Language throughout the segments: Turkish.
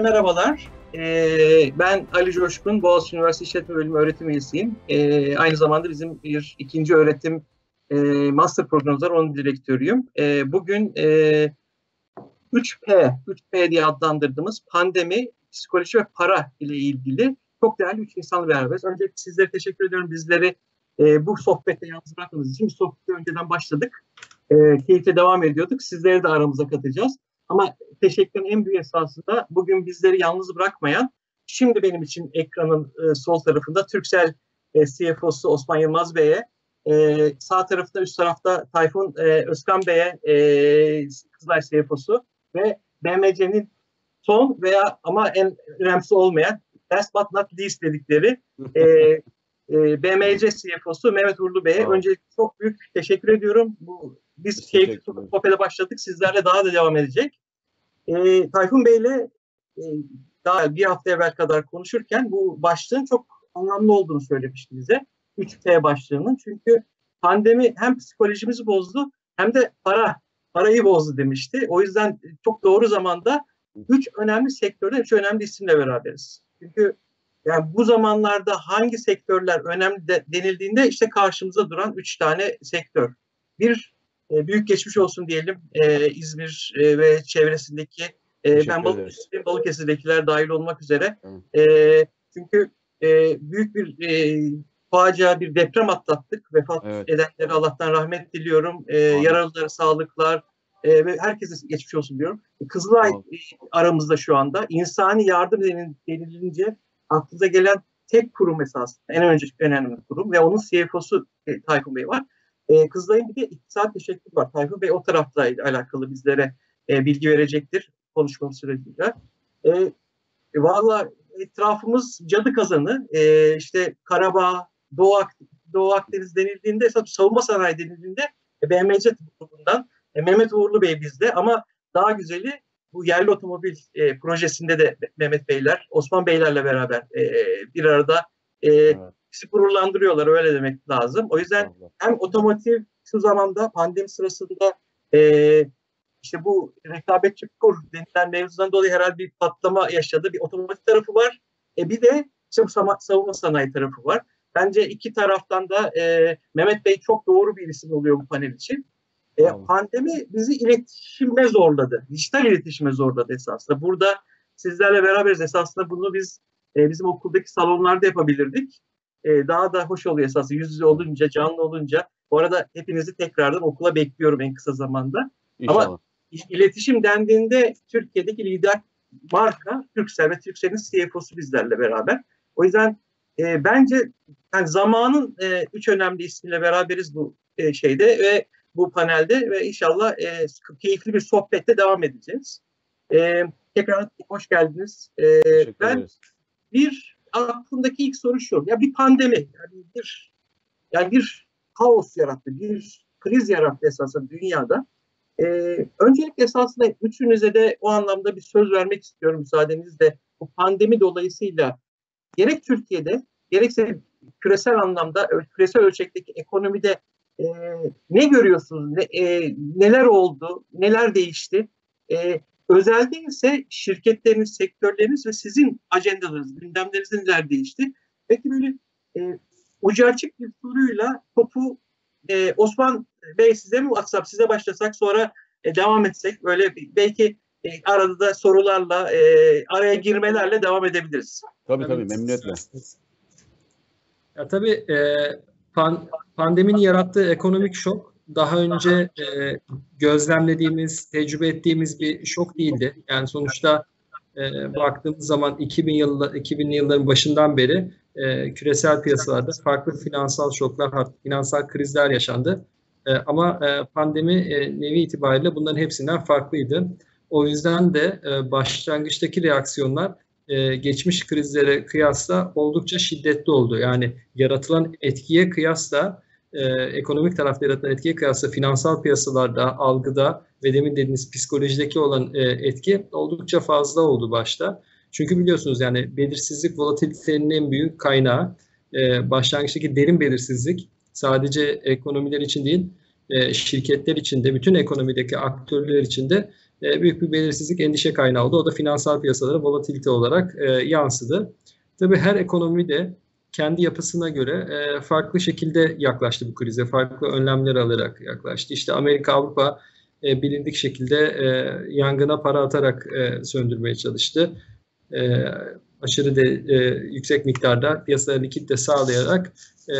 Merhabalar. Ee, ben Ali Coşkun, Boğaziçi Üniversitesi İşletme Bölümü öğretim üyesiyim. Ee, aynı zamanda bizim bir ikinci öğretim e, master programımız var, onun direktörüyüm. Ee, bugün e, 3P, 3P diye adlandırdığımız pandemi, psikoloji ve para ile ilgili çok değerli üç insanla beraberiz. Öncelikle sizlere teşekkür ediyorum bizleri e, bu sohbette yalnız bırakmadığınız için. Sohbete önceden başladık. E, keyifle devam ediyorduk. Sizleri de aramıza katacağız. Ama teşekkürün en büyük esasında bugün bizleri yalnız bırakmayan, şimdi benim için ekranın e, sol tarafında Türksel e, CFO'su Osman Yılmaz Bey'e, e, sağ tarafta üst tarafta Tayfun e, Özkan Bey'e e, Kızılay CFO'su ve BMC'nin son veya ama en önemlisi olmayan last but not least dedikleri e, e, BMC CFO'su Mehmet Uğurlu Bey'e öncelikle çok büyük teşekkür ediyorum. Bu biz keyifli sohbete başladık. Sizlerle daha da devam edecek. E, Tayfun Bey'le e, daha bir hafta evvel kadar konuşurken bu başlığın çok anlamlı olduğunu söylemişti bize. 3P başlığının. Çünkü pandemi hem psikolojimizi bozdu hem de para parayı bozdu demişti. O yüzden çok doğru zamanda üç önemli sektörde üç önemli isimle beraberiz. Çünkü yani bu zamanlarda hangi sektörler önemli de, denildiğinde işte karşımıza duran üç tane sektör. Bir e, büyük geçmiş olsun diyelim e, İzmir e, ve çevresindeki e, ben Balıkesir'deyim, Balıkesir'dekiler dahil olmak üzere. E, çünkü e, büyük bir e, facia bir deprem atlattık. Vefat evet. edenlere Allah'tan rahmet diliyorum. E, yaralıları sağlıklar e, ve herkese geçmiş olsun diyorum. Kızılay e, aramızda şu anda. insani yardım denilince aklınıza gelen tek kurum esasında. En önce önemli kurum ve onun CFO'su e, Tayfun Bey var. E, Kızılay'ın bir de iktisat teşekkür var. Tayfun Bey o tarafta alakalı bizlere e, bilgi verecektir konuşma süreciyle. E, e, Valla etrafımız cadı kazanı. E, işte Karabağ, Doğu, Ak Doğu Akdeniz denildiğinde, savunma sanayi denildiğinde e, BMC grubundan e, Mehmet Uğurlu Bey bizde ama daha güzeli bu yerli otomobil e, projesinde de Mehmet Beyler, Osman Beylerle beraber e, bir arada e, evet. Bizi gururlandırıyorlar öyle demek lazım. O yüzden hem otomotiv şu zamanda pandemi sırasında e, işte bu rekabetçi kur denilen mevzudan dolayı herhalde bir patlama yaşadı. Bir otomotiv tarafı var. E, bir de işte bu savunma sanayi tarafı var. Bence iki taraftan da e, Mehmet Bey çok doğru bir isim oluyor bu panel için. E, pandemi bizi iletişime zorladı. Dijital iletişime zorladı esasında. Burada sizlerle beraberiz esasında bunu biz e, bizim okuldaki salonlarda yapabilirdik. E, daha da hoş oluyor esasında yüz yüze olunca, canlı olunca. Bu arada hepinizi tekrardan okula bekliyorum en kısa zamanda. İnşallah. Ama iletişim dendiğinde Türkiye'deki lider marka Türksel ve Türksel'in CFO'su bizlerle beraber. O yüzden e, bence yani zamanın e, üç önemli ismiyle beraberiz bu e, şeyde ve bu panelde ve inşallah e, keyifli bir sohbette devam edeceğiz. E, tekrar hoş geldiniz. E, ben bir aklımdaki ilk soru şu. Ya bir pandemi, yani bir yani bir kaos yarattı, bir kriz yarattı esasında dünyada. Ee, öncelikle esasında üçünüze de o anlamda bir söz vermek istiyorum müsaadenizle. Bu pandemi dolayısıyla gerek Türkiye'de gerekse küresel anlamda, küresel ölçekteki ekonomide e, ne görüyorsunuz? Ne, e, neler oldu? Neler değişti? E, özelde ise şirketleriniz, sektörleriniz ve sizin ajandalarınız, gündemleriniz neler değişti? Peki böyle e, ucu açık bir soruyla topu e, Osman Bey size mi WhatsApp size başlasak sonra e, devam etsek böyle belki e, arada da sorularla e, araya girmelerle devam edebiliriz. Tabii tabii memnuniyetle. Ya tabii e, pan, pandeminin yarattığı ekonomik şok daha önce e, gözlemlediğimiz, tecrübe ettiğimiz bir şok değildi. Yani sonuçta e, baktığımız zaman 2000 yılı 2000'li yılların başından beri e, küresel piyasalarda farklı finansal şoklar, finansal krizler yaşandı. E, ama e, pandemi e, nevi itibariyle bunların hepsinden farklıydı. O yüzden de e, başlangıçtaki reaksiyonlar e, geçmiş krizlere kıyasla oldukça şiddetli oldu. Yani yaratılan etkiye kıyasla e, ekonomik tarafta yaratılan etkiye kıyasla finansal piyasalarda, algıda ve demin dediğiniz psikolojideki olan e, etki oldukça fazla oldu başta. Çünkü biliyorsunuz yani belirsizlik volatilitenin en büyük kaynağı. E, başlangıçtaki derin belirsizlik sadece ekonomiler için değil, e, şirketler için de bütün ekonomideki aktörler için de e, büyük bir belirsizlik endişe kaynağı oldu. O da finansal piyasalara volatilite olarak e, yansıdı. Tabii her ekonomi de kendi yapısına göre e, farklı şekilde yaklaştı bu krize. Farklı önlemler alarak yaklaştı. İşte Amerika, Avrupa e, bilindik şekilde e, yangına para atarak söndürmeye çalıştı. Aşırı de yüksek miktarda piyasaya likitte sağlayarak e,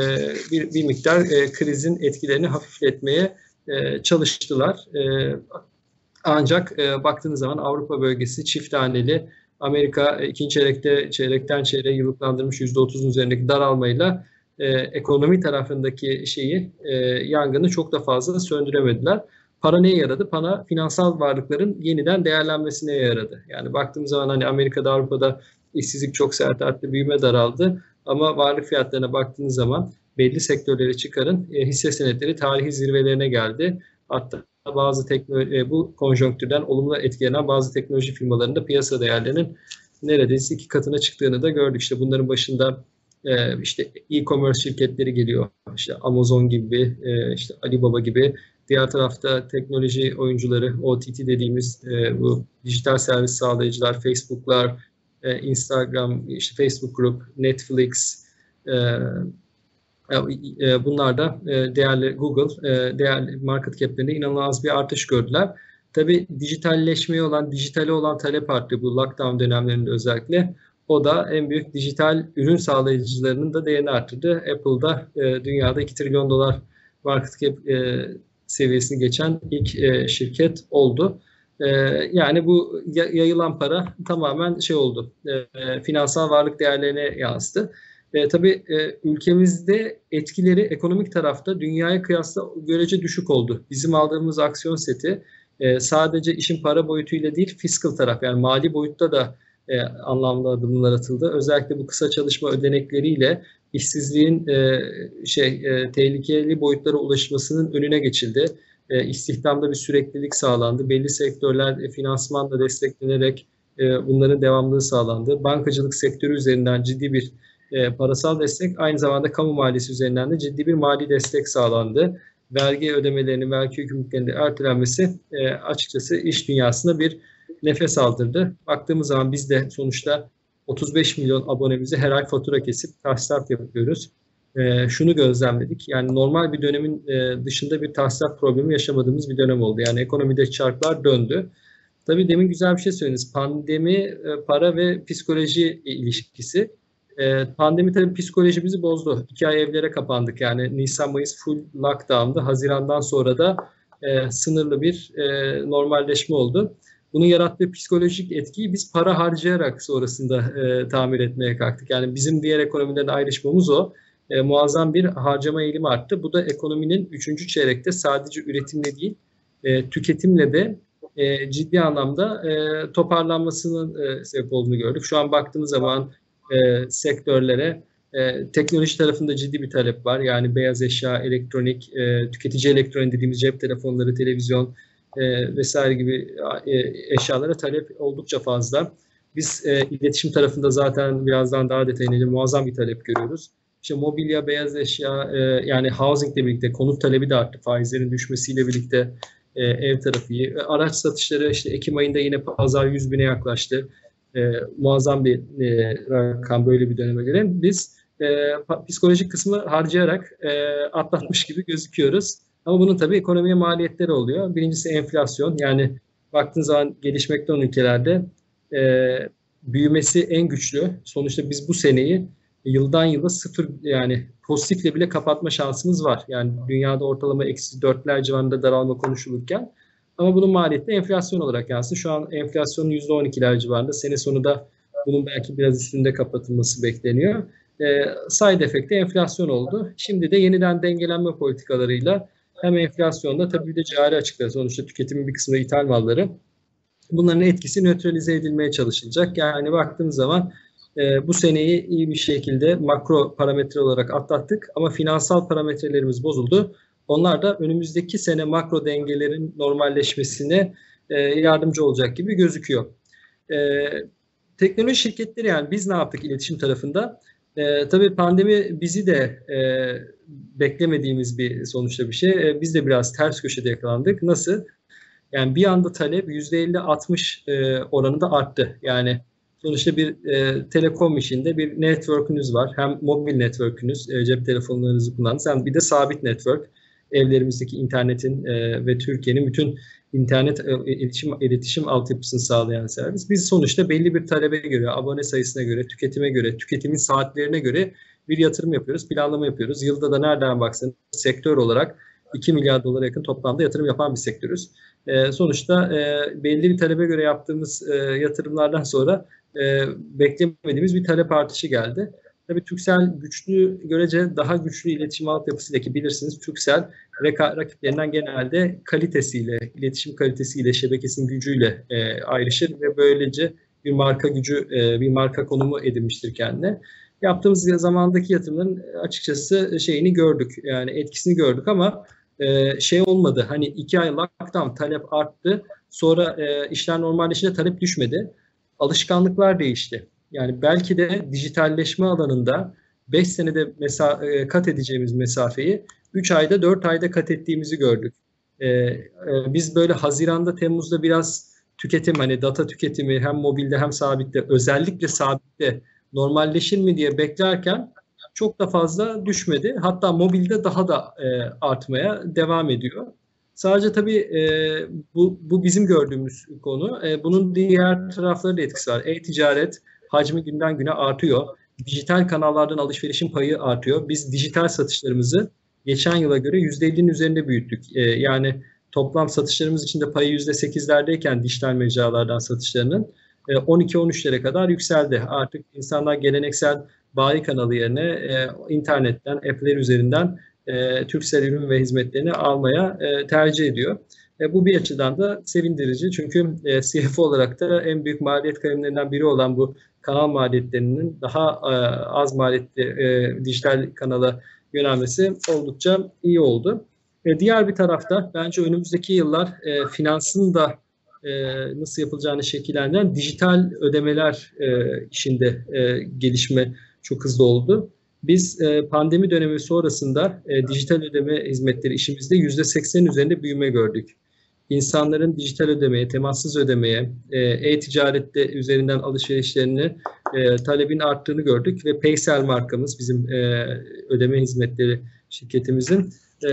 bir, bir miktar krizin etkilerini hafifletmeye çalıştılar. Ancak baktığınız zaman Avrupa bölgesi çift haneli Amerika e, ikinci çeyrekte çeyrekten çeyreğe yıllıklandırmış %30'un üzerindeki daralmayla e, ekonomi tarafındaki şeyi e, yangını çok da fazla söndüremediler. Para neye yaradı? Para finansal varlıkların yeniden değerlenmesine yaradı. Yani baktığımız zaman hani Amerika'da Avrupa'da işsizlik çok sert arttı, büyüme daraldı. Ama varlık fiyatlarına baktığınız zaman belli sektörleri çıkarın e, hisse senetleri tarihi zirvelerine geldi. Hatta bazı teknoloji, e, bu konjonktürden olumlu etkilenen bazı teknoloji firmalarında piyasa değerlerinin neredeyse iki katına çıktığını da gördük. İşte bunların başında e, işte e-commerce şirketleri geliyor. İşte Amazon gibi, e, işte Alibaba gibi. Diğer tarafta teknoloji oyuncuları, OTT dediğimiz bu dijital servis sağlayıcılar, Facebook'lar, Instagram, işte Facebook Group, Netflix, bunlar da e, değerli Google, e, değerli market cap'lerinde inanılmaz bir artış gördüler. Tabi dijitalleşmeye olan, dijitale olan talep arttı bu lockdown dönemlerinde özellikle. O da en büyük dijital ürün sağlayıcılarının da değerini arttırdı. Apple'da dünyada 2 trilyon dolar market cap seviyesini geçen ilk şirket oldu. Yani bu yayılan para tamamen şey oldu, finansal varlık değerlerine yansıdı. E, tabii e, ülkemizde etkileri ekonomik tarafta dünyaya kıyasla görece düşük oldu. Bizim aldığımız aksiyon seti e, sadece işin para boyutuyla değil fiskal taraf yani mali boyutta da e, anlamlı adımlar atıldı. Özellikle bu kısa çalışma ödenekleriyle işsizliğin e, şey e, tehlikeli boyutlara ulaşmasının önüne geçildi. E, istihdamda bir süreklilik sağlandı. Belli sektörler e, finansmanla desteklenerek e, bunların devamlılığı sağlandı. Bankacılık sektörü üzerinden ciddi bir e, parasal destek aynı zamanda kamu maliyesi üzerinden de ciddi bir mali destek sağlandı. Vergi ödemelerinin, vergi yükümlülüklerinin ertelenmesi e, açıkçası iş dünyasında bir nefes aldırdı. Baktığımız zaman biz de sonuçta 35 milyon abonemizi her ay fatura kesip tahsilat yapıyoruz. E, şunu gözlemledik. Yani normal bir dönemin e, dışında bir tahsilat problemi yaşamadığımız bir dönem oldu. Yani ekonomide çarklar döndü. Tabii demin güzel bir şey söylediniz. Pandemi, e, para ve psikoloji ilişkisi. E, pandemi tabii psikolojimizi bozdu. İki ay evlere kapandık. Yani Nisan-Mayıs full lockdown'da. Haziran'dan sonra da e, sınırlı bir e, normalleşme oldu. Bunun yarattığı psikolojik etkiyi biz para harcayarak sonrasında e, tamir etmeye kalktık. Yani bizim diğer ekonomilerden ayrışmamız o. E, muazzam bir harcama eğilimi arttı. Bu da ekonominin üçüncü çeyrekte sadece üretimle değil, e, tüketimle de e, ciddi anlamda e, toparlanmasının e, sebep olduğunu gördük. Şu an baktığımız zaman e, sektörlere e, teknoloji tarafında ciddi bir talep var. Yani beyaz eşya, elektronik, e, tüketici elektronik dediğimiz cep telefonları, televizyon e, vesaire gibi e, eşyalara talep oldukça fazla. Biz e, iletişim tarafında zaten birazdan daha detaylı muazzam bir talep görüyoruz. İşte mobilya, beyaz eşya, e, yani housing ile birlikte konut talebi de arttı. Faizlerin düşmesiyle birlikte e, ev tarafı iyi. Araç satışları işte Ekim ayında yine pazar 100 bine yaklaştı e, muazzam bir e, rakam böyle bir döneme göre. Biz e, psikolojik kısmı harcayarak e, atlatmış gibi gözüküyoruz. Ama bunun tabii ekonomiye maliyetleri oluyor. Birincisi enflasyon. Yani baktığın zaman gelişmekte olan ülkelerde e, büyümesi en güçlü. Sonuçta biz bu seneyi yıldan yıla sıfır yani pozitifle bile kapatma şansımız var. Yani dünyada ortalama eksi dörtler civarında daralma konuşulurken ama bunun maliyeti enflasyon olarak yansın. Şu an enflasyonun %12'ler civarında. Sene sonu da bunun belki biraz üstünde kapatılması bekleniyor. E, side efekti enflasyon oldu. Şimdi de yeniden dengelenme politikalarıyla hem enflasyonda tabii de cari açıkları sonuçta tüketimin bir kısmı ithal malları. Bunların etkisi nötralize edilmeye çalışılacak. Yani baktığımız zaman e, bu seneyi iyi bir şekilde makro parametre olarak atlattık ama finansal parametrelerimiz bozuldu. Onlar da önümüzdeki sene makro dengelerin normalleşmesine e, yardımcı olacak gibi gözüküyor. E, teknoloji şirketleri yani biz ne yaptık iletişim tarafında? E, tabii pandemi bizi de beklemediğimiz bir sonuçta bir şey. Biz de biraz ters köşede yakalandık. Nasıl? Yani bir anda talep %50-60 e, oranında arttı. Yani sonuçta bir e, telekom işinde bir network'ünüz var. Hem mobil network'ünüz, e, cep telefonlarınızı kullandınız hem bir de sabit network. Evlerimizdeki internetin e, ve Türkiye'nin bütün internet e, iletişim, iletişim altyapısını sağlayan servis. Biz sonuçta belli bir talebe göre, abone sayısına göre, tüketime göre, tüketimin saatlerine göre bir yatırım yapıyoruz, planlama yapıyoruz. Yılda da nereden baksanız sektör olarak 2 milyar dolara yakın toplamda yatırım yapan bir sektörüz. E, sonuçta e, belli bir talebe göre yaptığımız e, yatırımlardan sonra e, beklemediğimiz bir talep artışı geldi. Tabii Türksel güçlü, görece daha güçlü iletişim altyapısıyla ki bilirsiniz Türksel rakiplerinden genelde kalitesiyle, iletişim kalitesiyle, şebekesinin gücüyle e, ayrışır ve böylece bir marka gücü, e, bir marka konumu edinmiştir kendine. Yaptığımız zamandaki yatırımların açıkçası şeyini gördük, yani etkisini gördük ama e, şey olmadı. Hani iki ay lockdown talep arttı, sonra e, işler normalleşince talep düşmedi. Alışkanlıklar değişti. Yani belki de dijitalleşme alanında 5 senede mesa e, kat edeceğimiz mesafeyi 3 ayda 4 ayda kat ettiğimizi gördük. Ee, e, biz böyle Haziran'da Temmuz'da biraz tüketim hani data tüketimi hem mobilde hem sabitte özellikle sabitte normalleşir mi diye beklerken çok da fazla düşmedi. Hatta mobilde daha da e, artmaya devam ediyor. Sadece tabii e, bu, bu bizim gördüğümüz konu. E, bunun diğer tarafları da etkisi var. E-ticaret hacmi günden güne artıyor. Dijital kanallardan alışverişin payı artıyor. Biz dijital satışlarımızı geçen yıla göre %50'nin üzerinde büyüttük. E, yani toplam satışlarımız içinde payı %8'lerdeyken dijital mecralardan satışlarının e, 12-13'lere kadar yükseldi. Artık insanlar geleneksel bayi kanalı yerine e, internetten, app'ler üzerinden e, Türksel ürün ve hizmetlerini almaya e, tercih ediyor. E, bu bir açıdan da sevindirici çünkü e, CFO olarak da en büyük maliyet kalemlerinden biri olan bu kanal maliyetlerinin daha e, az maliyetli e, dijital kanala yönelmesi oldukça iyi oldu. E, diğer bir tarafta bence önümüzdeki yıllar finansın da nasıl yapılacağını şekillendiren dijital ödemeler işinde gelişme çok hızlı oldu. Biz pandemi dönemi sonrasında dijital ödeme hizmetleri işimizde %80'in üzerinde büyüme gördük insanların dijital ödemeye, temassız ödemeye, e, e-ticarette üzerinden alışverişlerini e, talebin arttığını gördük ve Paysel markamız bizim e, ödeme hizmetleri şirketimizin e,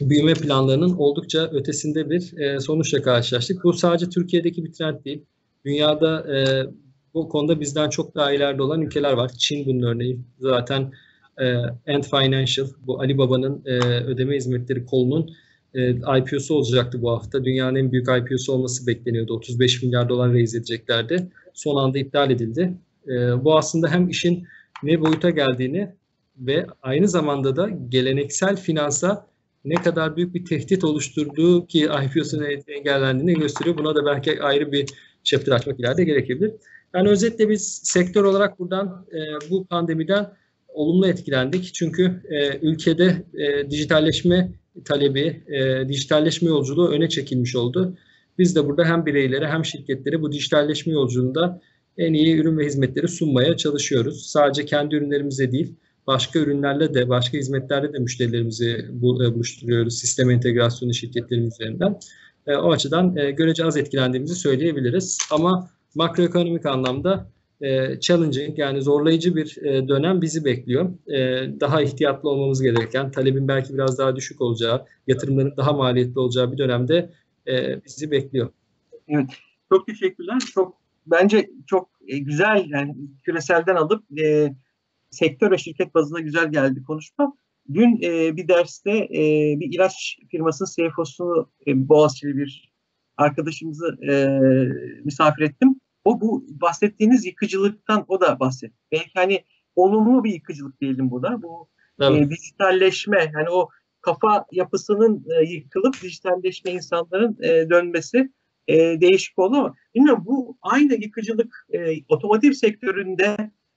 büyüme planlarının oldukça ötesinde bir e, sonuçla karşılaştık. Bu sadece Türkiye'deki bir trend değil. Dünyada e, bu konuda bizden çok daha ileride olan ülkeler var. Çin bunun örneği. Zaten e, Ant Financial, bu Alibaba'nın e, ödeme hizmetleri kolunun e, IPO'su olacaktı bu hafta. Dünyanın en büyük IPO'su olması bekleniyordu. 35 milyar dolar raise edeceklerdi. Son anda iptal edildi. E, bu aslında hem işin ne boyuta geldiğini ve aynı zamanda da geleneksel finansa ne kadar büyük bir tehdit oluşturduğu ki IPO'sunun engellendiğini gösteriyor. Buna da belki ayrı bir chapter açmak ileride gerekebilir. Yani özetle biz sektör olarak buradan e, bu pandemiden olumlu etkilendik. Çünkü e, ülkede e, dijitalleşme talebi, e, dijitalleşme yolculuğu öne çekilmiş oldu. Biz de burada hem bireylere hem şirketlere bu dijitalleşme yolculuğunda en iyi ürün ve hizmetleri sunmaya çalışıyoruz. Sadece kendi ürünlerimize değil, başka ürünlerle de, başka hizmetlerle de müşterilerimizi e, buluşturuyoruz sistem entegrasyonu şirketlerimiz üzerinden. E, o açıdan e, görece az etkilendiğimizi söyleyebiliriz. Ama makroekonomik anlamda e, challenging yani zorlayıcı bir e, dönem bizi bekliyor. E, daha ihtiyatlı olmamız gereken, talebin belki biraz daha düşük olacağı, yatırımların daha maliyetli olacağı bir dönemde e, bizi bekliyor. Evet, çok teşekkürler. Çok bence çok e, güzel yani küreselden alıp e, sektör ve şirket bazında güzel geldi konuşma. Dün e, bir derste e, bir ilaç firmasının CFO'sunu e, Boğaziçi'li bir arkadaşımızı e, misafir ettim o bu bahsettiğiniz yıkıcılıktan o da bahset. Belki hani olumlu bir yıkıcılık diyelim bu da. Bu evet. e, dijitalleşme hani o kafa yapısının e, yıkılıp dijitalleşme insanların e, dönmesi e, değişik oldu ama bilmiyorum bu aynı yıkıcılık e, otomotiv sektöründe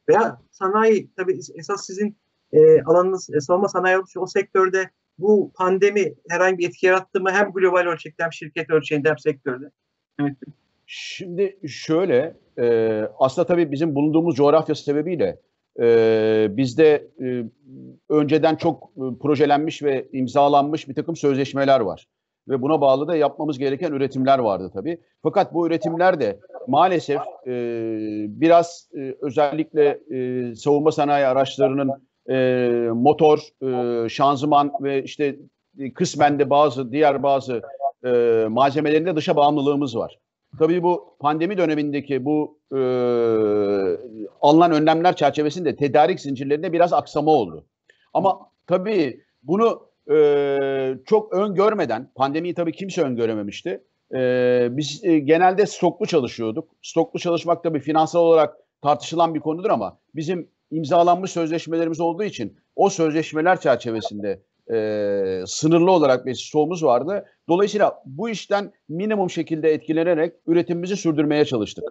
veya sanayi tabii esas sizin e, alanınız e, savunma sanayi olduğu o sektörde bu pandemi herhangi bir etki yarattı mı hem global ölçekte hem şirket ölçeğinde hem sektörde? Evet. Şimdi şöyle, e, aslında tabii bizim bulunduğumuz coğrafya sebebiyle e, bizde e, önceden çok e, projelenmiş ve imzalanmış bir takım sözleşmeler var. ve buna bağlı da yapmamız gereken üretimler vardı tabii. Fakat bu üretimler de maalesef e, biraz e, özellikle e, savunma sanayi araçlarının e, motor, e, şanzıman ve işte e, kısmen de bazı diğer bazı e, malzemelerinde dışa bağımlılığımız var. Tabii bu pandemi dönemindeki bu e, alınan önlemler çerçevesinde tedarik zincirlerinde biraz aksama oldu. Ama tabii bunu e, çok öngörmeden, pandemiyi tabii kimse öngörememişti. E, biz e, genelde stoklu çalışıyorduk. Stoklu çalışmak tabii finansal olarak tartışılan bir konudur ama bizim imzalanmış sözleşmelerimiz olduğu için o sözleşmeler çerçevesinde e, sınırlı olarak bir stoğumuz vardı. Dolayısıyla bu işten minimum şekilde etkilenerek üretimimizi sürdürmeye çalıştık.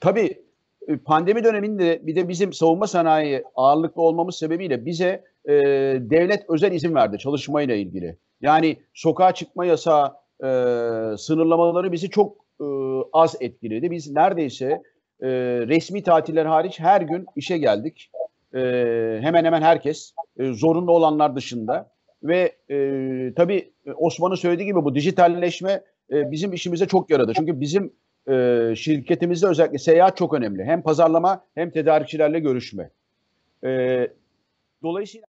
Tabii e, pandemi döneminde bir de bizim savunma sanayi ağırlıklı olmamız sebebiyle bize e, devlet özel izin verdi çalışmayla ilgili. Yani sokağa çıkma yasağı e, sınırlamaları bizi çok e, az etkiledi. Biz neredeyse e, resmi tatiller hariç her gün işe geldik. E, hemen hemen herkes e, zorunlu olanlar dışında ve e, tabii Osman'ın söylediği gibi bu dijitalleşme e, bizim işimize çok yaradı. Çünkü bizim e, şirketimizde özellikle seyahat çok önemli. Hem pazarlama hem tedarikçilerle görüşme. E, dolayısıyla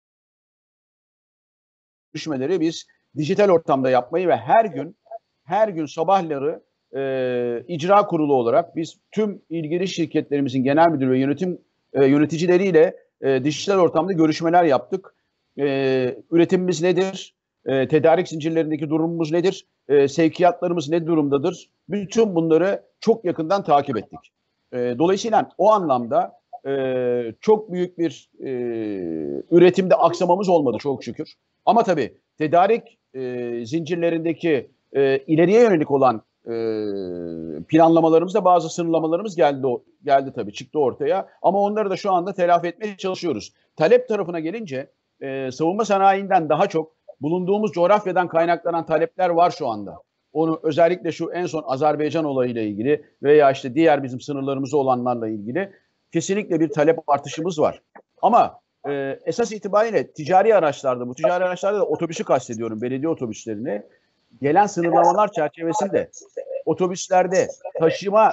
görüşmeleri biz dijital ortamda yapmayı ve her gün her gün sabahları e, icra kurulu olarak biz tüm ilgili şirketlerimizin genel müdür ve yönetim e, yöneticileriyle e, dijital ortamda görüşmeler yaptık. E, üretimimiz nedir? E, tedarik zincirlerindeki durumumuz nedir? E, sevkiyatlarımız ne durumdadır? Bütün bunları çok yakından takip ettik. E, dolayısıyla o anlamda e, çok büyük bir e, üretimde aksamamız olmadı çok şükür. Ama tabii tedarik e, zincirlerindeki e, ileriye yönelik olan e, planlamalarımızda bazı sınırlamalarımız geldi geldi tabii çıktı ortaya ama onları da şu anda telafi etmeye çalışıyoruz. Talep tarafına gelince e, savunma sanayinden daha çok bulunduğumuz coğrafyadan kaynaklanan talepler var şu anda. Onu özellikle şu en son Azerbaycan olayıyla ilgili veya işte diğer bizim sınırlarımızda olanlarla ilgili kesinlikle bir talep artışımız var. Ama e, esas itibariyle ticari araçlarda, bu ticari araçlarda da otobüsü kastediyorum, belediye otobüslerini gelen sınırlamalar çerçevesinde otobüslerde taşıma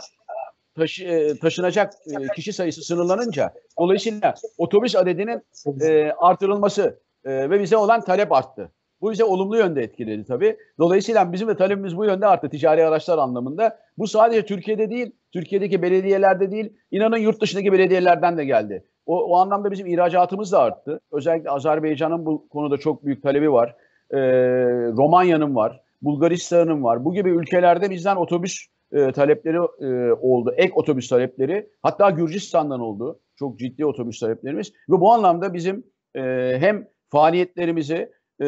taşı, e, taşınacak e, kişi sayısı sınırlanınca dolayısıyla otobüs adedinin e, artırılması e, ve bize olan talep arttı. Bu bize olumlu yönde etkiledi tabii. Dolayısıyla bizim de talebimiz bu yönde arttı ticari araçlar anlamında. Bu sadece Türkiye'de değil, Türkiye'deki belediyelerde değil, inanın yurt dışındaki belediyelerden de geldi. O, o anlamda bizim ihracatımız da arttı. Özellikle Azerbaycan'ın bu konuda çok büyük talebi var. Ee, Romanya'nın var. Bulgaristan'ın var. Bu gibi ülkelerde bizden otobüs e, talepleri e, oldu. Ek otobüs talepleri. Hatta Gürcistan'dan oldu. Çok ciddi otobüs taleplerimiz. Ve bu anlamda bizim e, hem faaliyetlerimizi e,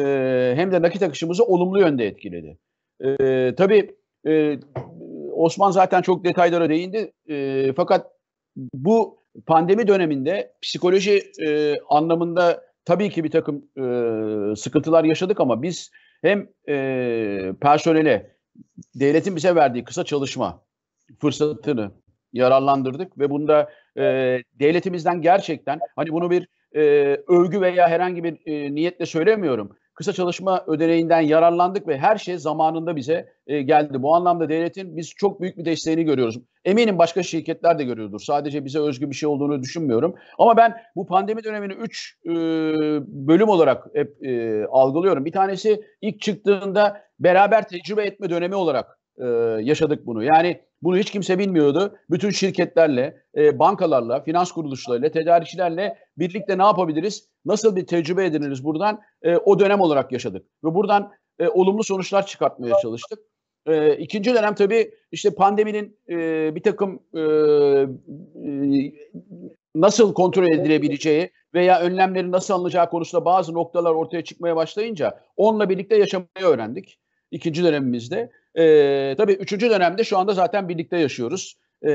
hem de nakit akışımızı olumlu yönde etkiledi. E, tabii e, Osman zaten çok detaylara değindi. E, fakat bu pandemi döneminde psikoloji e, anlamında tabii ki bir takım e, sıkıntılar yaşadık ama biz hem e, personele devletin bize verdiği kısa çalışma fırsatını yararlandırdık ve bunda e, devletimizden gerçekten hani bunu bir e, övgü veya herhangi bir e, niyetle söylemiyorum. Kısa çalışma ödeneğinden yararlandık ve her şey zamanında bize e, geldi. Bu anlamda devletin biz çok büyük bir desteğini görüyoruz. Eminim başka şirketler de görüyordur. Sadece bize özgü bir şey olduğunu düşünmüyorum. Ama ben bu pandemi dönemini 3 e, bölüm olarak hep e, algılıyorum. Bir tanesi ilk çıktığında beraber tecrübe etme dönemi olarak e, yaşadık bunu. Yani bunu hiç kimse bilmiyordu. Bütün şirketlerle, e, bankalarla, finans kuruluşlarıyla, tedarikçilerle birlikte ne yapabiliriz? Nasıl bir tecrübe ediniriz buradan? E, o dönem olarak yaşadık. Ve buradan e, olumlu sonuçlar çıkartmaya çalıştık. E, ikinci dönem tabii işte pandeminin e, bir takım e, e, nasıl kontrol edilebileceği veya önlemlerin nasıl alınacağı konusunda bazı noktalar ortaya çıkmaya başlayınca onunla birlikte yaşamayı öğrendik. İkinci dönemimizde. E, tabii üçüncü dönemde şu anda zaten birlikte yaşıyoruz. E,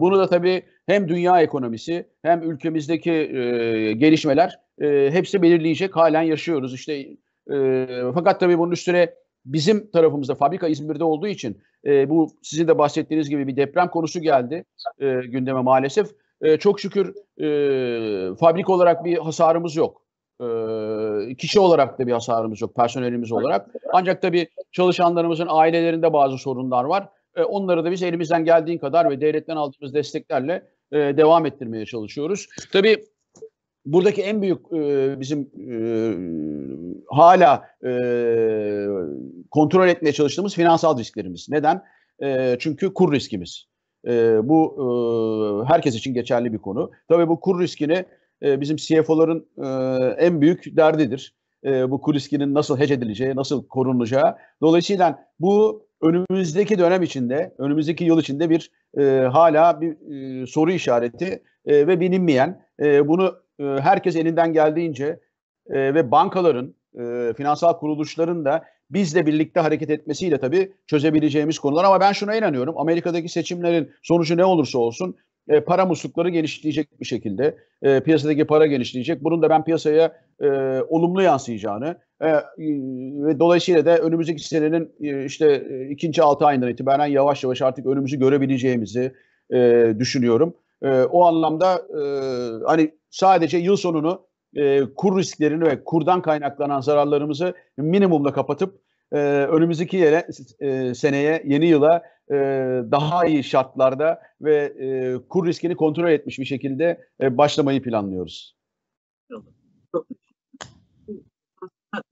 bunu da tabii hem dünya ekonomisi hem ülkemizdeki e, gelişmeler e, hepsi belirleyecek. Halen yaşıyoruz. İşte e, fakat tabii bunun üstüne bizim tarafımızda fabrika İzmir'de olduğu için e, bu sizin de bahsettiğiniz gibi bir deprem konusu geldi e, gündeme maalesef. E, çok şükür e, fabrika olarak bir hasarımız yok. E, kişi olarak da bir hasarımız yok, personelimiz olarak. Ancak tabii çalışanlarımızın ailelerinde bazı sorunlar var. E, onları da biz elimizden geldiğin kadar ve devletten aldığımız desteklerle e, devam ettirmeye çalışıyoruz. Tabii buradaki en büyük e, bizim e, hala e, kontrol etmeye çalıştığımız finansal risklerimiz. Neden? E, çünkü kur riskimiz. E, bu e, herkes için geçerli bir konu. Tabii bu kur riskini e, bizim CFO'ların e, en büyük derdidir. E, bu kur riskinin nasıl hedge edileceği, nasıl korunacağı. Dolayısıyla bu önümüzdeki dönem içinde, önümüzdeki yıl içinde bir hala bir soru işareti ve bilinmeyen. Bunu herkes elinden geldiğince ve bankaların, finansal kuruluşların da bizle birlikte hareket etmesiyle tabii çözebileceğimiz konular. Ama ben şuna inanıyorum. Amerika'daki seçimlerin sonucu ne olursa olsun e, para muslukları genişleyecek bir şekilde. E, piyasadaki para genişleyecek. Bunun da ben piyasaya e, olumlu yansıyacağını e, ve dolayısıyla da önümüzdeki senenin e, işte e, ikinci altı ayından itibaren yavaş yavaş artık önümüzü görebileceğimizi e, düşünüyorum. E, o anlamda e, hani sadece yıl sonunu e, kur risklerini ve kurdan kaynaklanan zararlarımızı minimumla kapatıp e, önümüzdeki yere, e, seneye, yeni yıla e, daha iyi şartlarda ve e, kur riskini kontrol etmiş bir şekilde e, başlamayı planlıyoruz.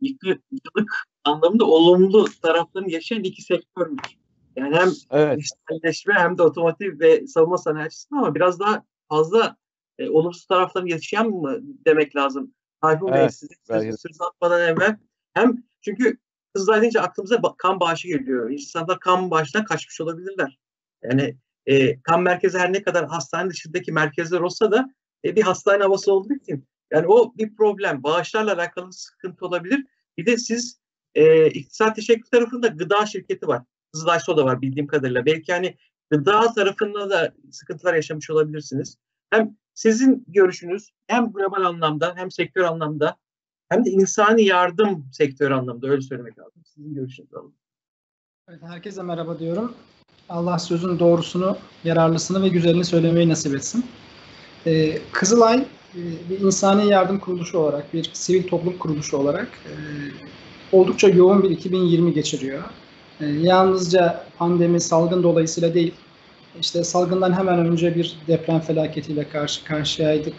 Yıkıcılık anlamında olumlu taraflarını yaşayan iki sektörmüş. Yani hem evet. dijitalleşme hem de otomotiv ve savunma sanayi açısından ama biraz daha fazla e, olumsuz taraflarını yaşayan mı demek lazım? Tayfun evet, Bey size sözünü atmadan evvel hem çünkü Kızılay deyince aklımıza kan bağışı geliyor. İnsanlar kan bağışından kaçmış olabilirler. Yani e, kan merkezi her ne kadar hastane dışındaki merkezler olsa da e, bir hastane havası olduğu için yani o bir problem. Bağışlarla alakalı sıkıntı olabilir. Bir de siz e, iktisat teşekkür tarafında gıda şirketi var. Kızılay Soda var bildiğim kadarıyla. Belki hani gıda tarafında da sıkıntılar yaşamış olabilirsiniz. Hem sizin görüşünüz hem global anlamda hem sektör anlamda hem de insani yardım sektörü anlamda öyle söylemek lazım. Sizin görüşünüz alalım. Evet, herkese merhaba diyorum. Allah sözün doğrusunu, yararlısını ve güzelini söylemeyi nasip etsin. Ee, Kızılay e, bir insani yardım kuruluşu olarak, bir sivil toplum kuruluşu olarak e, oldukça yoğun bir 2020 geçiriyor. E, yalnızca pandemi, salgın dolayısıyla değil, işte salgından hemen önce bir deprem felaketiyle karşı karşıyaydık.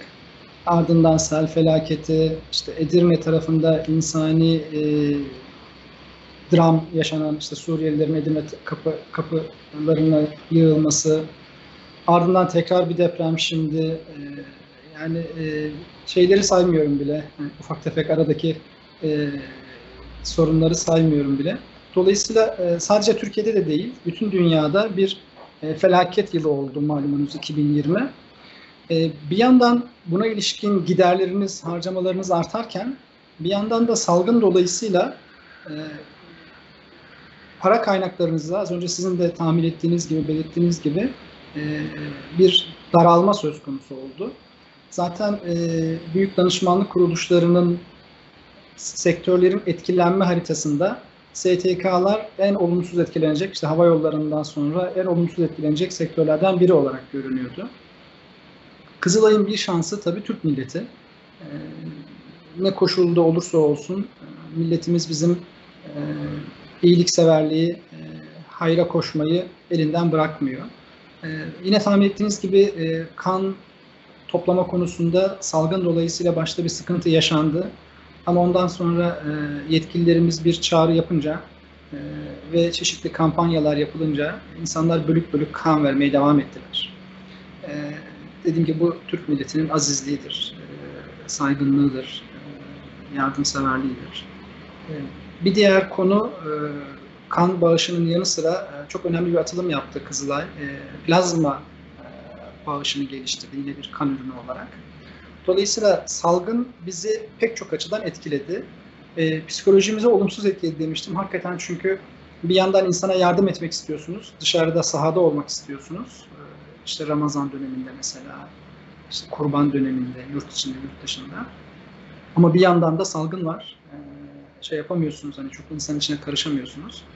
Ardından sel felaketi, işte Edirne tarafında insani e, dram yaşanan işte Suriyelilerin Edirne kapı, kapılarına yığılması, ardından tekrar bir deprem şimdi e, yani e, şeyleri saymıyorum bile. Yani ufak tefek aradaki e, sorunları saymıyorum bile. Dolayısıyla e, sadece Türkiye'de de değil, bütün dünyada bir e, felaket yılı oldu malumunuz 2020. E, bir yandan buna ilişkin giderleriniz, harcamalarınız artarken bir yandan da salgın dolayısıyla e, para kaynaklarınızda az önce sizin de tahmin ettiğiniz gibi, belirttiğiniz gibi e, bir daralma söz konusu oldu. Zaten e, büyük danışmanlık kuruluşlarının sektörlerin etkilenme haritasında STK'lar en olumsuz etkilenecek, işte hava yollarından sonra en olumsuz etkilenecek sektörlerden biri olarak görünüyordu. Kızılay'ın bir şansı tabii Türk milleti. Ee, ne koşulda olursa olsun e, milletimiz bizim e, iyilikseverliği, e, hayra koşmayı elinden bırakmıyor. E, yine tahmin ettiğiniz gibi kan toplama konusunda salgın dolayısıyla başta bir sıkıntı yaşandı. Ama ondan sonra yetkililerimiz bir çağrı yapınca ve çeşitli kampanyalar yapılınca insanlar bölük bölük kan vermeye devam ettiler. E, dediğim gibi bu Türk milletinin azizliğidir, e, saygınlığıdır, e, yardımseverliğidir. E, bir diğer konu kan bağışının yanı sıra çok önemli bir atılım yaptı Kızılay. Plazma bağışını geliştirdi yine bir kan ürünü olarak. Dolayısıyla salgın bizi pek çok açıdan etkiledi. E, psikolojimize olumsuz etkiledi demiştim. Hakikaten çünkü bir yandan insana yardım etmek istiyorsunuz. Dışarıda sahada olmak istiyorsunuz. E, işte Ramazan döneminde mesela, işte kurban döneminde, yurt içinde, yurt dışında. Ama bir yandan da salgın var. E, şey yapamıyorsunuz, hani çok insan içine karışamıyorsunuz.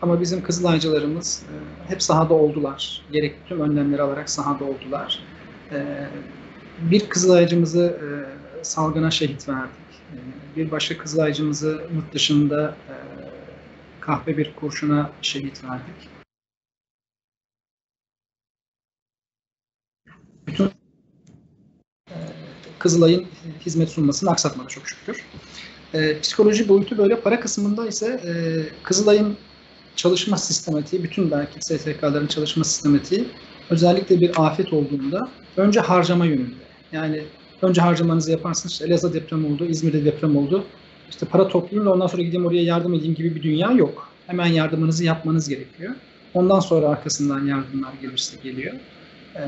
Ama bizim Kızılaycılarımız e, hep sahada oldular. Gerekli tüm önlemleri alarak sahada oldular. E, bir Kızılaycımızı e, salgına şehit verdik. bir başka Kızılaycımızı yurt dışında e, kahve bir kurşuna şehit verdik. Bütün Kızılay'ın hizmet sunmasını aksatmadı çok şükür. E, psikoloji boyutu böyle. Para kısmında ise e, Kızılay'ın çalışma sistematiği, bütün belki STK'ların çalışma sistematiği özellikle bir afet olduğunda önce harcama yönünde. Yani önce harcamanızı yaparsınız. İşte Elazığ deprem oldu, İzmir'de deprem oldu. İşte para toplayayım da ondan sonra gideyim oraya yardım edeyim gibi bir dünya yok. Hemen yardımınızı yapmanız gerekiyor. Ondan sonra arkasından yardımlar gelirse geliyor. Ee,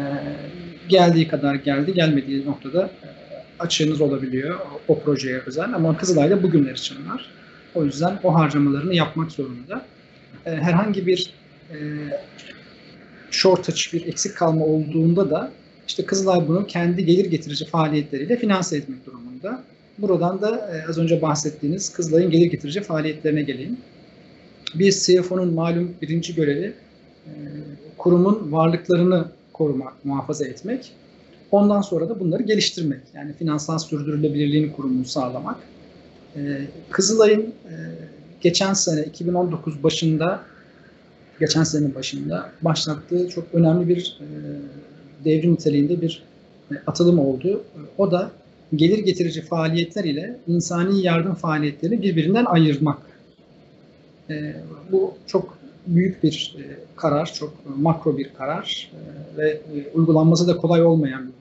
geldiği kadar geldi, gelmediği noktada e, açığınız olabiliyor o projeye özel. Ama Kızılay'da bugünler için var. O yüzden o harcamalarını yapmak zorunda. Ee, herhangi bir e, shortage, bir eksik kalma olduğunda da işte Kızılay bunu kendi gelir getirici faaliyetleriyle finanse etmek durumunda. Buradan da e, az önce bahsettiğiniz Kızılay'ın gelir getirici faaliyetlerine geleyim. Bir CFO'nun malum birinci görevi e, kurumun varlıklarını korumak, muhafaza etmek. Ondan sonra da bunları geliştirmek. Yani finansal sürdürülebilirliğini kurumun sağlamak. E, Kızılay'ın e, geçen sene 2019 başında geçen sene başında başlattığı çok önemli bir e, devrim niteliğinde bir e, atılım oldu. O da gelir getirici faaliyetler ile insani yardım faaliyetlerini birbirinden ayırmak. E, bu çok büyük bir e, karar, çok makro bir karar e, ve e, uygulanması da kolay olmayan bir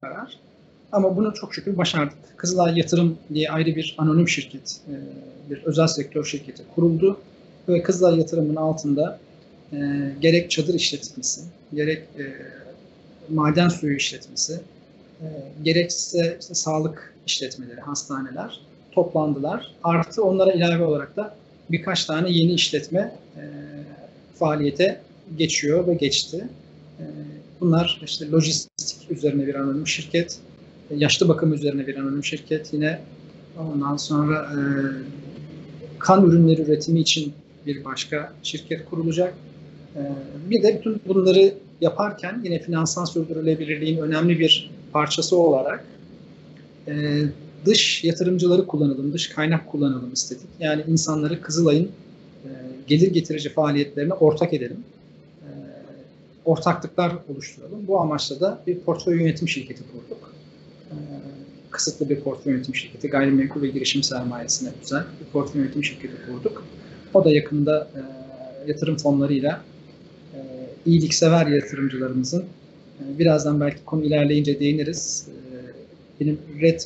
karar. Ama bunu çok şükür başardık. Kızılay Yatırım diye ayrı bir anonim şirket, bir özel sektör şirketi kuruldu. Ve Kızılay Yatırım'ın altında gerek çadır işletmesi, gerek maden suyu işletmesi, gerekse işte sağlık işletmeleri, hastaneler toplandılar. Artı onlara ilave olarak da birkaç tane yeni işletme e, faaliyete geçiyor ve geçti. E, bunlar işte lojistik üzerine bir anonim şirket, yaşlı bakım üzerine bir anonim şirket yine ondan sonra e, kan ürünleri üretimi için bir başka şirket kurulacak. E, bir de bütün bunları yaparken yine finansal sürdürülebilirliğin önemli bir parçası olarak e, dış yatırımcıları kullanalım, dış kaynak kullanalım istedik. Yani insanları Kızılay'ın e, gelir getirici faaliyetlerine ortak edelim. E, ortaklıklar oluşturalım. Bu amaçla da bir portföy yönetim şirketi kurduk. E, kısıtlı bir portföy yönetim şirketi, gayrimenkul ve girişim sermayesine özel bir portföy yönetim şirketi kurduk. O da yakında e, yatırım fonlarıyla e, iyiliksever yatırımcılarımızın birazdan belki konu ilerleyince değiniriz. Benim Red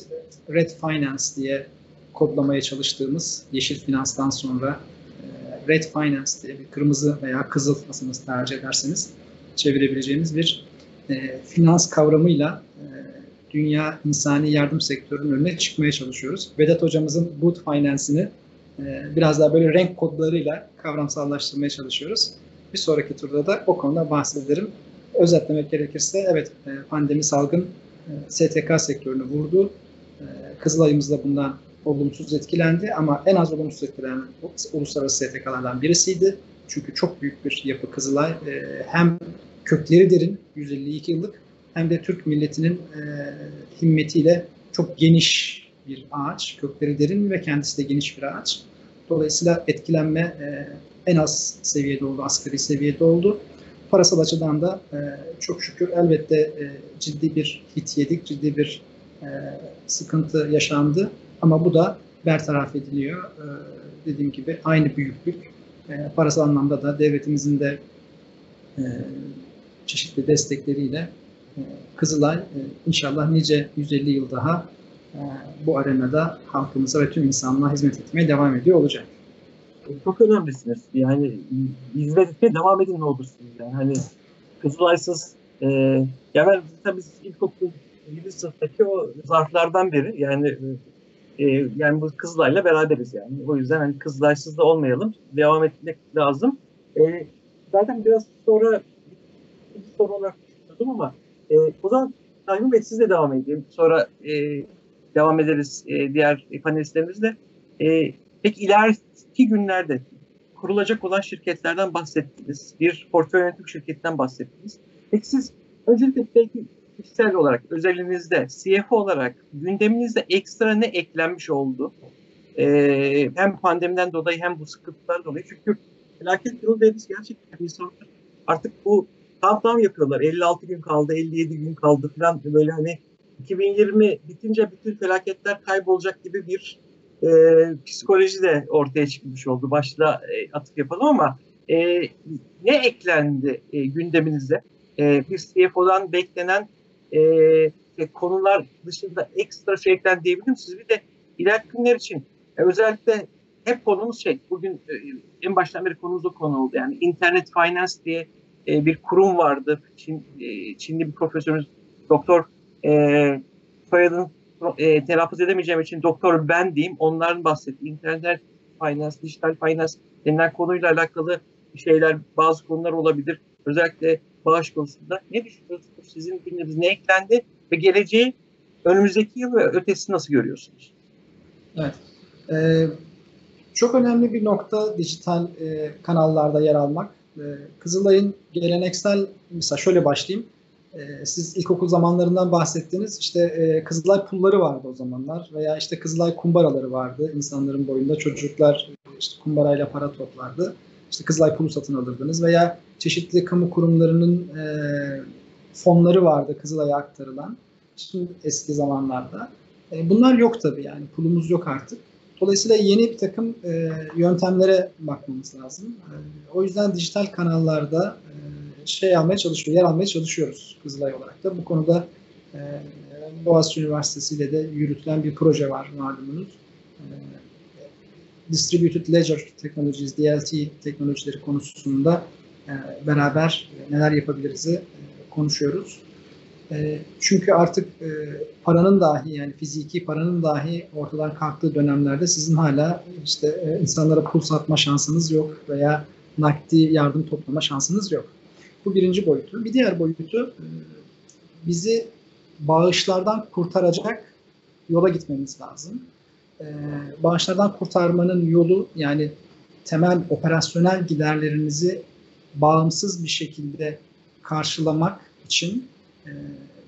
Red Finance diye kodlamaya çalıştığımız yeşil finanstan sonra e, Red Finance diye bir kırmızı veya kızıl nasıl tercih ederseniz çevirebileceğimiz bir e, finans kavramıyla e, dünya insani yardım sektörünün önüne çıkmaya çalışıyoruz. Vedat hocamızın Good Finance'ini e, biraz daha böyle renk kodlarıyla kavramsallaştırmaya çalışıyoruz. Bir sonraki turda da o konuda bahsederim. Özetlemek gerekirse evet e, pandemi salgın e, STK sektörünü vurdu. E, Kızılay'ımız da bundan olumsuz etkilendi ama en az olumsuz etkilenen uluslararası STK'lardan birisiydi. Çünkü çok büyük bir yapı Kızılay. Hem kökleri derin, 152 yıllık hem de Türk milletinin himmetiyle çok geniş bir ağaç. Kökleri derin ve kendisi de geniş bir ağaç. Dolayısıyla etkilenme en az seviyede oldu, asgari seviyede oldu. Parasal açıdan da e, çok şükür elbette e, ciddi bir hit yedik, ciddi bir e, sıkıntı yaşandı. Ama bu da bertaraf ediliyor. E, dediğim gibi aynı büyüklük. E, parasal anlamda da devletimizin de e, çeşitli destekleriyle Kızılay inşallah nice 150 yıl daha bu arenada halkımıza ve tüm insanlığa hizmet etmeye devam ediyor olacak çok önemlisiniz. Yani hizmet etmeye devam edin ne olursunuz. Yani hani Kızılay'sız e, ya ben tabii biz ilkokul 7 sınıftaki o zarflardan beri yani e, yani bu Kızılay'la beraberiz yani. O yüzden hani Kızılay'sız da olmayalım. Devam etmek lazım. E, zaten biraz sonra bir soru olarak düşünüyordum ama e, o zaman Tayfun Bey sizle devam edeyim. Sonra e, devam ederiz e, diğer panelistlerimizle. E, peki önümüzdeki günlerde kurulacak olan şirketlerden bahsettiniz. Bir portföy yönetim şirketinden bahsettiniz. Peki siz öncelikle belki kişisel olarak özelinizde CFO olarak gündeminizde ekstra ne eklenmiş oldu? Ee, hem pandemiden dolayı hem bu sıkıntılar dolayı. Çünkü felaket dediğiniz gerçekten insanlar artık bu countdown yapıyorlar. 56 gün kaldı, 57 gün kaldı falan böyle hani 2020 bitince bütün felaketler kaybolacak gibi bir e, psikoloji de ortaya çıkmış oldu. Başta e, atıp yapalım ama e, ne eklendi e, gündeminize? E, bir CFO'dan beklenen e, konular dışında ekstra şey eklendi diyebilir misiniz? Bir de ileriki günler için e, özellikle hep konumuz şey, bugün e, en baştan beri konumuz o konu oldu. Yani Internet Finance diye e, bir kurum vardı. Çin, e, Çinli bir profesörümüz, doktor e, soyadını e, telaffuz edemeyeceğim için doktor ben diyeyim. Onların bahsetti. İnternet finance, dijital finance denilen konuyla alakalı şeyler, bazı konular olabilir. Özellikle bağış konusunda. Ne düşünüyorsunuz? Sizin gündeminiz ne eklendi ve geleceği önümüzdeki yıl ve ötesi nasıl görüyorsunuz? Evet. Ee, çok önemli bir nokta dijital e, kanallarda yer almak. E, Kızılay'ın geleneksel, mesela şöyle başlayayım. E, siz ilkokul zamanlarından bahsettiniz. İşte e, Kızılay pulları vardı o zamanlar veya işte Kızılay kumbaraları vardı. insanların boyunda çocuklar işte kumbarayla para toplardı. İşte Kızılay pulu satın alırdınız veya çeşitli kamu kurumlarının e, fonları vardı Kızılay'a aktarılan. Eski zamanlarda. E, bunlar yok tabii yani pulumuz yok artık. Dolayısıyla yeni bir takım e, yöntemlere bakmamız lazım. E, o yüzden dijital kanallarda e, şey almaya çalışıyor, yer almaya çalışıyoruz Kızılay olarak da. Bu konuda e, Boğaziçi Üniversitesi ile de yürütülen bir proje var malumunuz. E, Distributed Ledger Technologies, DLT teknolojileri konusunda beraber neler yapabiliriz'i e, konuşuyoruz. E, çünkü artık e, paranın dahi yani fiziki paranın dahi ortadan kalktığı dönemlerde sizin hala işte e, insanlara pul satma şansınız yok veya nakdi yardım toplama şansınız yok. Bu birinci boyutu. Bir diğer boyutu e, bizi bağışlardan kurtaracak yola gitmemiz lazım. E, bağışlardan kurtarmanın yolu yani temel operasyonel giderlerinizi bağımsız bir şekilde karşılamak için e,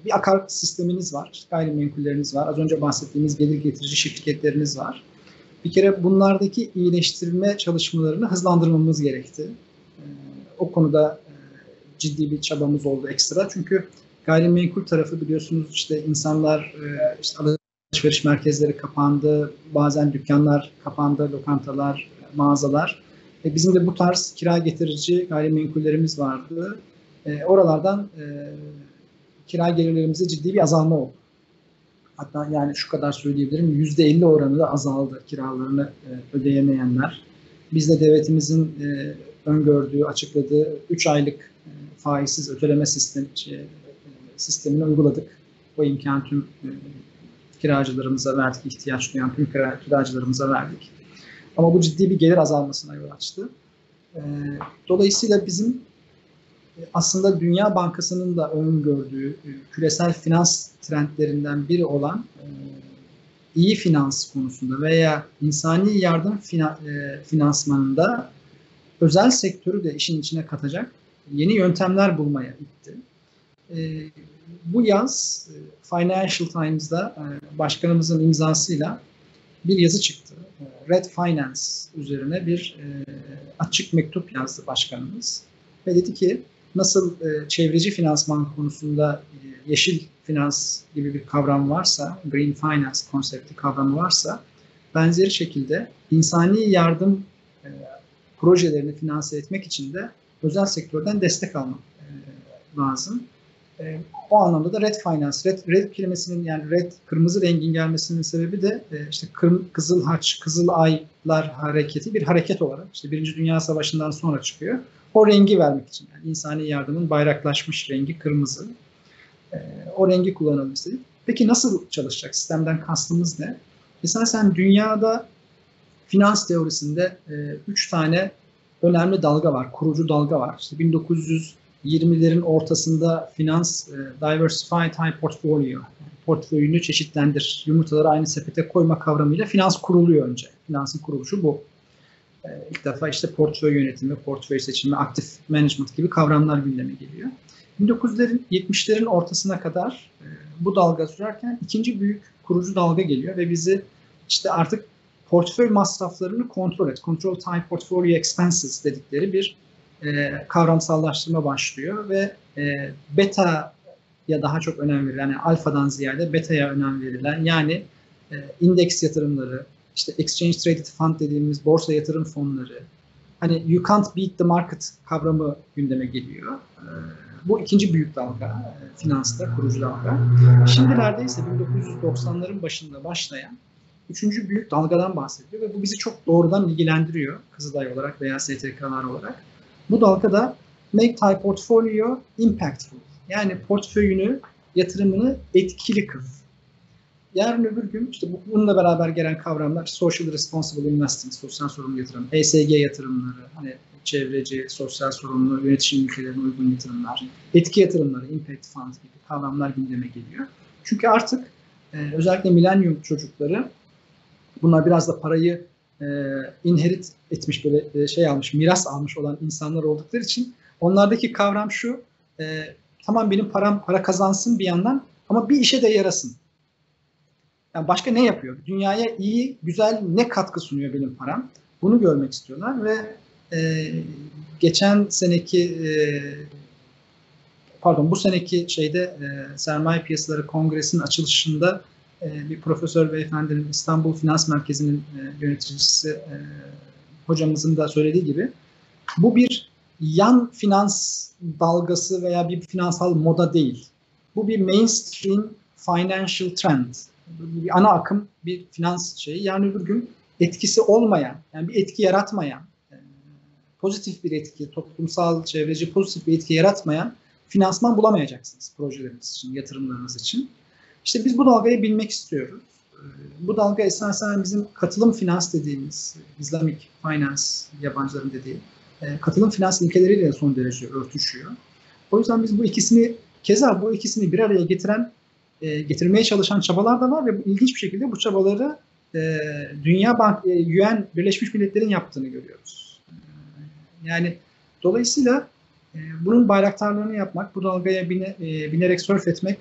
bir akar sisteminiz var, gayrimenkulleriniz var, az önce bahsettiğimiz gelir getirici şirketleriniz var. Bir kere bunlardaki iyileştirme çalışmalarını hızlandırmamız gerekti. O konuda ciddi bir çabamız oldu ekstra. Çünkü gayrimenkul tarafı biliyorsunuz işte insanlar e, işte alışveriş merkezleri kapandı, bazen dükkanlar kapandı, lokantalar, mağazalar. E, bizim de bu tarz kira getirici gayrimenkullerimiz vardı. E, oralardan e, kira gelirlerimize ciddi bir azalma oldu. Hatta yani şu kadar söyleyebilirim, yüzde 50 oranında azaldı kiralarını e, ödeyemeyenler. Biz de devletimizin e, öngördüğü, açıkladığı 3 aylık e, faizsiz öteleme sistemi, şey, sistemini uyguladık. Bu imkan tüm e, kiracılarımıza verdik, ihtiyaç duyan tüm kiracılarımıza verdik. Ama bu ciddi bir gelir azalmasına yol açtı. E, dolayısıyla bizim aslında Dünya Bankası'nın da öngördüğü küresel finans trendlerinden biri olan iyi finans konusunda veya insani yardım finansmanında özel sektörü de işin içine katacak yeni yöntemler bulmaya itti. E, bu yaz e, Financial Times'da e, başkanımızın imzasıyla bir yazı çıktı. E, Red Finance üzerine bir e, açık mektup yazdı başkanımız. Ve dedi ki nasıl e, çevreci finansman konusunda e, yeşil finans gibi bir kavram varsa, green finance konsepti kavramı varsa benzeri şekilde insani yardım projelerini finanse etmek için de özel sektörden destek almak lazım. E, o anlamda da red finance, red, red kelimesinin yani red kırmızı rengin gelmesinin sebebi de e, işte kırm, kızıl haç, kızıl aylar hareketi bir hareket olarak işte Birinci Dünya Savaşı'ndan sonra çıkıyor. O rengi vermek için yani insani yardımın bayraklaşmış rengi kırmızı. E, o rengi kullanalım istedik. Peki nasıl çalışacak? Sistemden kastımız ne? Mesela sen dünyada finans teorisinde e, üç tane önemli dalga var, kurucu dalga var. İşte 1920'lerin ortasında finans e, diversified high portfolio, portföyünü çeşitlendir, yumurtaları aynı sepete koyma kavramıyla finans kuruluyor önce. Finansın kuruluşu bu. E, ilk defa işte portföy yönetimi, portföy seçimi, aktif management gibi kavramlar gündeme geliyor. 1900'lerin 70'lerin ortasına kadar e, bu dalga sürerken ikinci büyük kurucu dalga geliyor ve bizi işte artık portföy masraflarını kontrol et, control time portfolio expenses dedikleri bir e, kavramsallaştırma başlıyor ve e, beta ya daha çok önem verilen, yani alfadan ziyade beta'ya önem verilen yani e, indeks yatırımları, işte exchange traded fund dediğimiz borsa yatırım fonları, hani you can't beat the market kavramı gündeme geliyor. E, bu ikinci büyük dalga e, finansta, kurucu dalga. Şimdi neredeyse 1990'ların başında başlayan üçüncü büyük dalgadan bahsediyor ve bu bizi çok doğrudan ilgilendiriyor Kızılay olarak veya STK'lar olarak. Bu dalgada make type portfolio impactful. Yani portföyünü, yatırımını etkili kıl. Yarın öbür gün işte bununla beraber gelen kavramlar social responsible investing, sosyal sorumlu yatırım, ESG yatırımları, hani çevreci, sosyal sorumlu, yönetişim ülkelerine uygun yatırımlar, etki yatırımları, impact fund gibi kavramlar gündeme geliyor. Çünkü artık e, özellikle milenyum çocukları bunlar biraz da parayı e, inherit etmiş böyle e, şey almış, miras almış olan insanlar oldukları için onlardaki kavram şu, e, tamam benim param para kazansın bir yandan ama bir işe de yarasın. Yani başka ne yapıyor? Dünyaya iyi, güzel ne katkı sunuyor benim param? Bunu görmek istiyorlar ve e, geçen seneki e, pardon bu seneki şeyde e, sermaye piyasaları kongresinin açılışında e, bir profesör beyefendinin İstanbul Finans Merkezi'nin e, yöneticisi e, hocamızın da söylediği gibi bu bir yan finans dalgası veya bir finansal moda değil. Bu bir mainstream financial trend. Bir ana akım bir finans şeyi. Yani öbür gün etkisi olmayan, yani bir etki yaratmayan, pozitif bir etki, toplumsal, çevreci pozitif bir etki yaratmayan finansman bulamayacaksınız projeleriniz için, yatırımlarınız için. İşte biz bu dalgayı bilmek istiyoruz. Bu dalga esasen bizim katılım finans dediğimiz, Islamic Finance yabancıların dediği, e, katılım finans ilkeleriyle son derece örtüşüyor. O yüzden biz bu ikisini, keza bu ikisini bir araya getiren, e, getirmeye çalışan çabalar da var ve ilginç bir şekilde bu çabaları e, Dünya Bank, UN Birleşmiş Milletler'in yaptığını görüyoruz. Yani dolayısıyla bunun bayraktarlığını yapmak, bu dalgaya bine, binerek surf etmek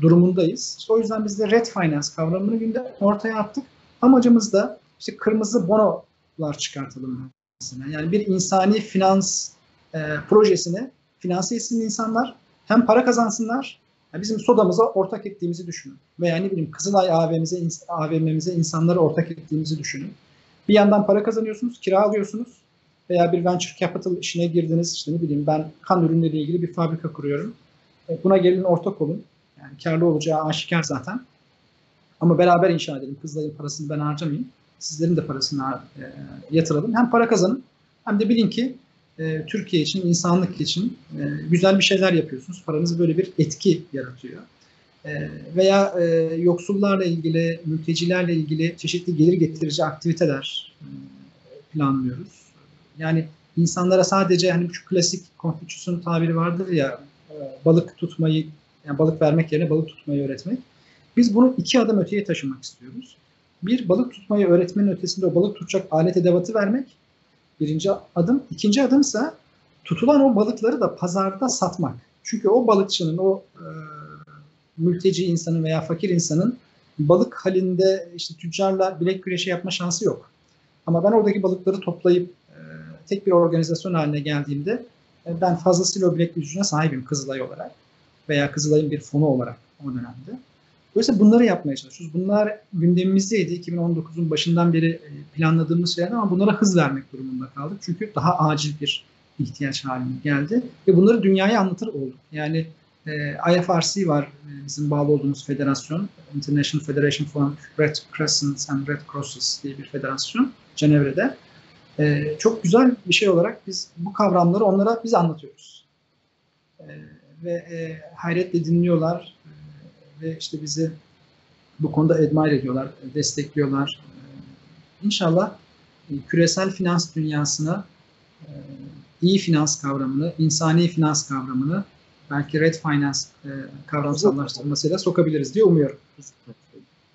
durumundayız. İşte o yüzden biz de Red Finance kavramını günde ortaya attık. Amacımız da işte kırmızı bonolar çıkartalım mesela. Yani bir insani finans e, projesini finanse etsin insanlar hem para kazansınlar yani bizim sodamıza ortak ettiğimizi düşünün. Veya ne bileyim Kızılay AVM'mize, AVM'mize insanları ortak ettiğimizi düşünün. Bir yandan para kazanıyorsunuz, kira alıyorsunuz veya bir venture capital işine girdiniz. İşte ne bileyim ben kan ürünleriyle ilgili bir fabrika kuruyorum. E, buna gelin ortak olun. Yani karlı olacağı aşikar zaten. Ama beraber inşa edelim. Kızların parasını ben harcamayayım. Sizlerin de parasını e, yatıralım. Hem para kazanın hem de bilin ki e, Türkiye için, insanlık için e, güzel bir şeyler yapıyorsunuz. Paranız böyle bir etki yaratıyor. E, veya e, yoksullarla ilgili, mültecilerle ilgili çeşitli gelir getirici aktiviteler e, planlıyoruz. Yani insanlara sadece hani şu klasik Confucius'un tabiri vardır ya e, balık tutmayı yani balık vermek yerine balık tutmayı öğretmek. Biz bunu iki adım öteye taşımak istiyoruz. Bir, balık tutmayı öğretmenin ötesinde o balık tutacak alet edevatı vermek. Birinci adım. İkinci adımsa tutulan o balıkları da pazarda satmak. Çünkü o balıkçının, o e, mülteci insanın veya fakir insanın balık halinde işte tüccarla bilek güreşi yapma şansı yok. Ama ben oradaki balıkları toplayıp e, tek bir organizasyon haline geldiğimde e, ben fazlasıyla o bilek gücüne sahibim Kızılay olarak veya Kızılay'ın bir fonu olarak o dönemde. Dolayısıyla bunları yapmaya çalışıyoruz. Bunlar gündemimizdeydi. 2019'un başından beri e, planladığımız şeyler ama bunlara hız vermek durumunda kaldık. Çünkü daha acil bir ihtiyaç haline geldi. Ve bunları dünyaya anlatır olduk. Yani e, IFRC var e, bizim bağlı olduğumuz federasyon. International Federation for Red Crescents and Red Crosses diye bir federasyon. Cenevre'de. E, çok güzel bir şey olarak biz bu kavramları onlara biz anlatıyoruz. E, ve e, hayretle dinliyorlar e, ve işte bizi bu konuda admire ediyorlar, destekliyorlar. E, inşallah e, küresel finans dünyasına e, iyi finans kavramını, insani finans kavramını belki red finance e, kavramsallaştırmasıyla sokabiliriz diye umuyorum.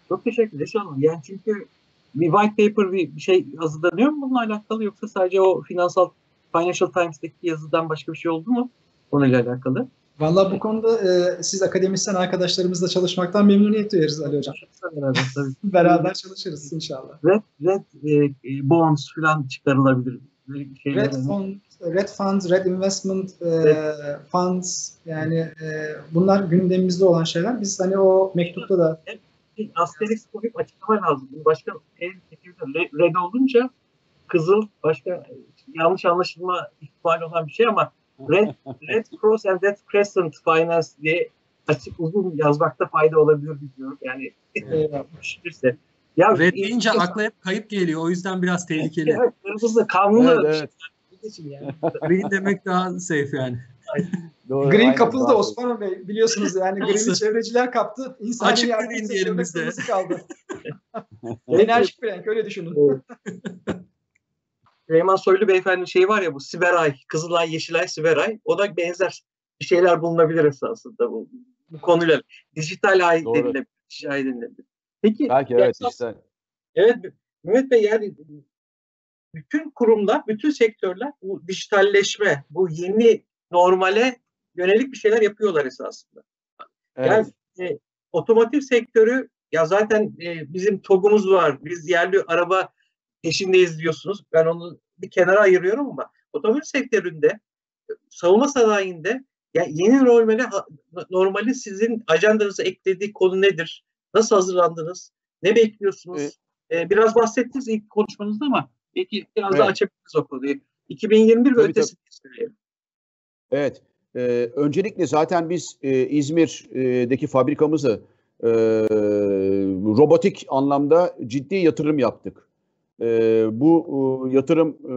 Çok teşekkür ederim. Yani çünkü bir white paper bir, şey hazırlanıyor mu bununla alakalı yoksa sadece o finansal Financial Times'taki yazıdan başka bir şey oldu mu? konuyla alakalı. Valla bu konuda e, siz akademisyen arkadaşlarımızla çalışmaktan memnuniyet duyarız Ali Hocam. Beraber, tabii. Beraber çalışırız inşallah. Red, red e, bonds falan çıkarılabilir. Şeyler, Red, fund, red funds, red investment e, Evet. funds yani e, bunlar gündemimizde olan şeyler. Biz hani o mektupta da asterix koyup açıklama lazım. Başka re- red olunca kızıl başka yanlış anlaşılma ihtimali olan bir şey ama red, red cross and red crescent finance diye açık uzun yazmakta fayda olabilir diyorum. Yani düşünürse. Ya Red deyince akla hep kayıp geliyor. O yüzden biraz tehlikeli. Evet, kırmızı kanlı. Evet, evet. Yani. Green demek daha safe yani. Doğru, Green kapıldı bravo. Osman Bey biliyorsunuz yani. Green'i çevreciler kaptı. İnsani Açık yardım green diyelim biz de. kaldı. Enerjik bir renk öyle düşünün. Süleyman Soylu beyefendi şey var ya bu Siberay, Kızılay, Yeşilay, Siberay. O da benzer bir şeyler bulunabilir esasında bu, bu konuyla. Dijital ay denilebilir. Dijital ay denilebilir. Peki Belki evet esas- işte. Evet Mehmet Bey yani bütün kurumlar, bütün sektörler bu dijitalleşme, bu yeni normale yönelik bir şeyler yapıyorlar esasında. Evet. Yani e, otomotiv sektörü ya zaten e, bizim TOG'umuz var. Biz yerli araba peşindeyiz diyorsunuz. Ben onu bir kenara ayırıyorum ama otomotiv sektöründe e, savunma sanayinde ya yeni normale normali sizin ajandanıza eklediği konu nedir? Nasıl hazırlandınız? Ne bekliyorsunuz? E, biraz bahsettiniz ilk konuşmanızda ama belki biraz daha Evet. açabiliriz o konuyu. 2021 ve Tabii, ötesi söyleyelim. Evet. Ee, öncelikle zaten biz e, İzmir'deki fabrikamızı e, robotik anlamda ciddi yatırım yaptık. E, bu e, yatırım e,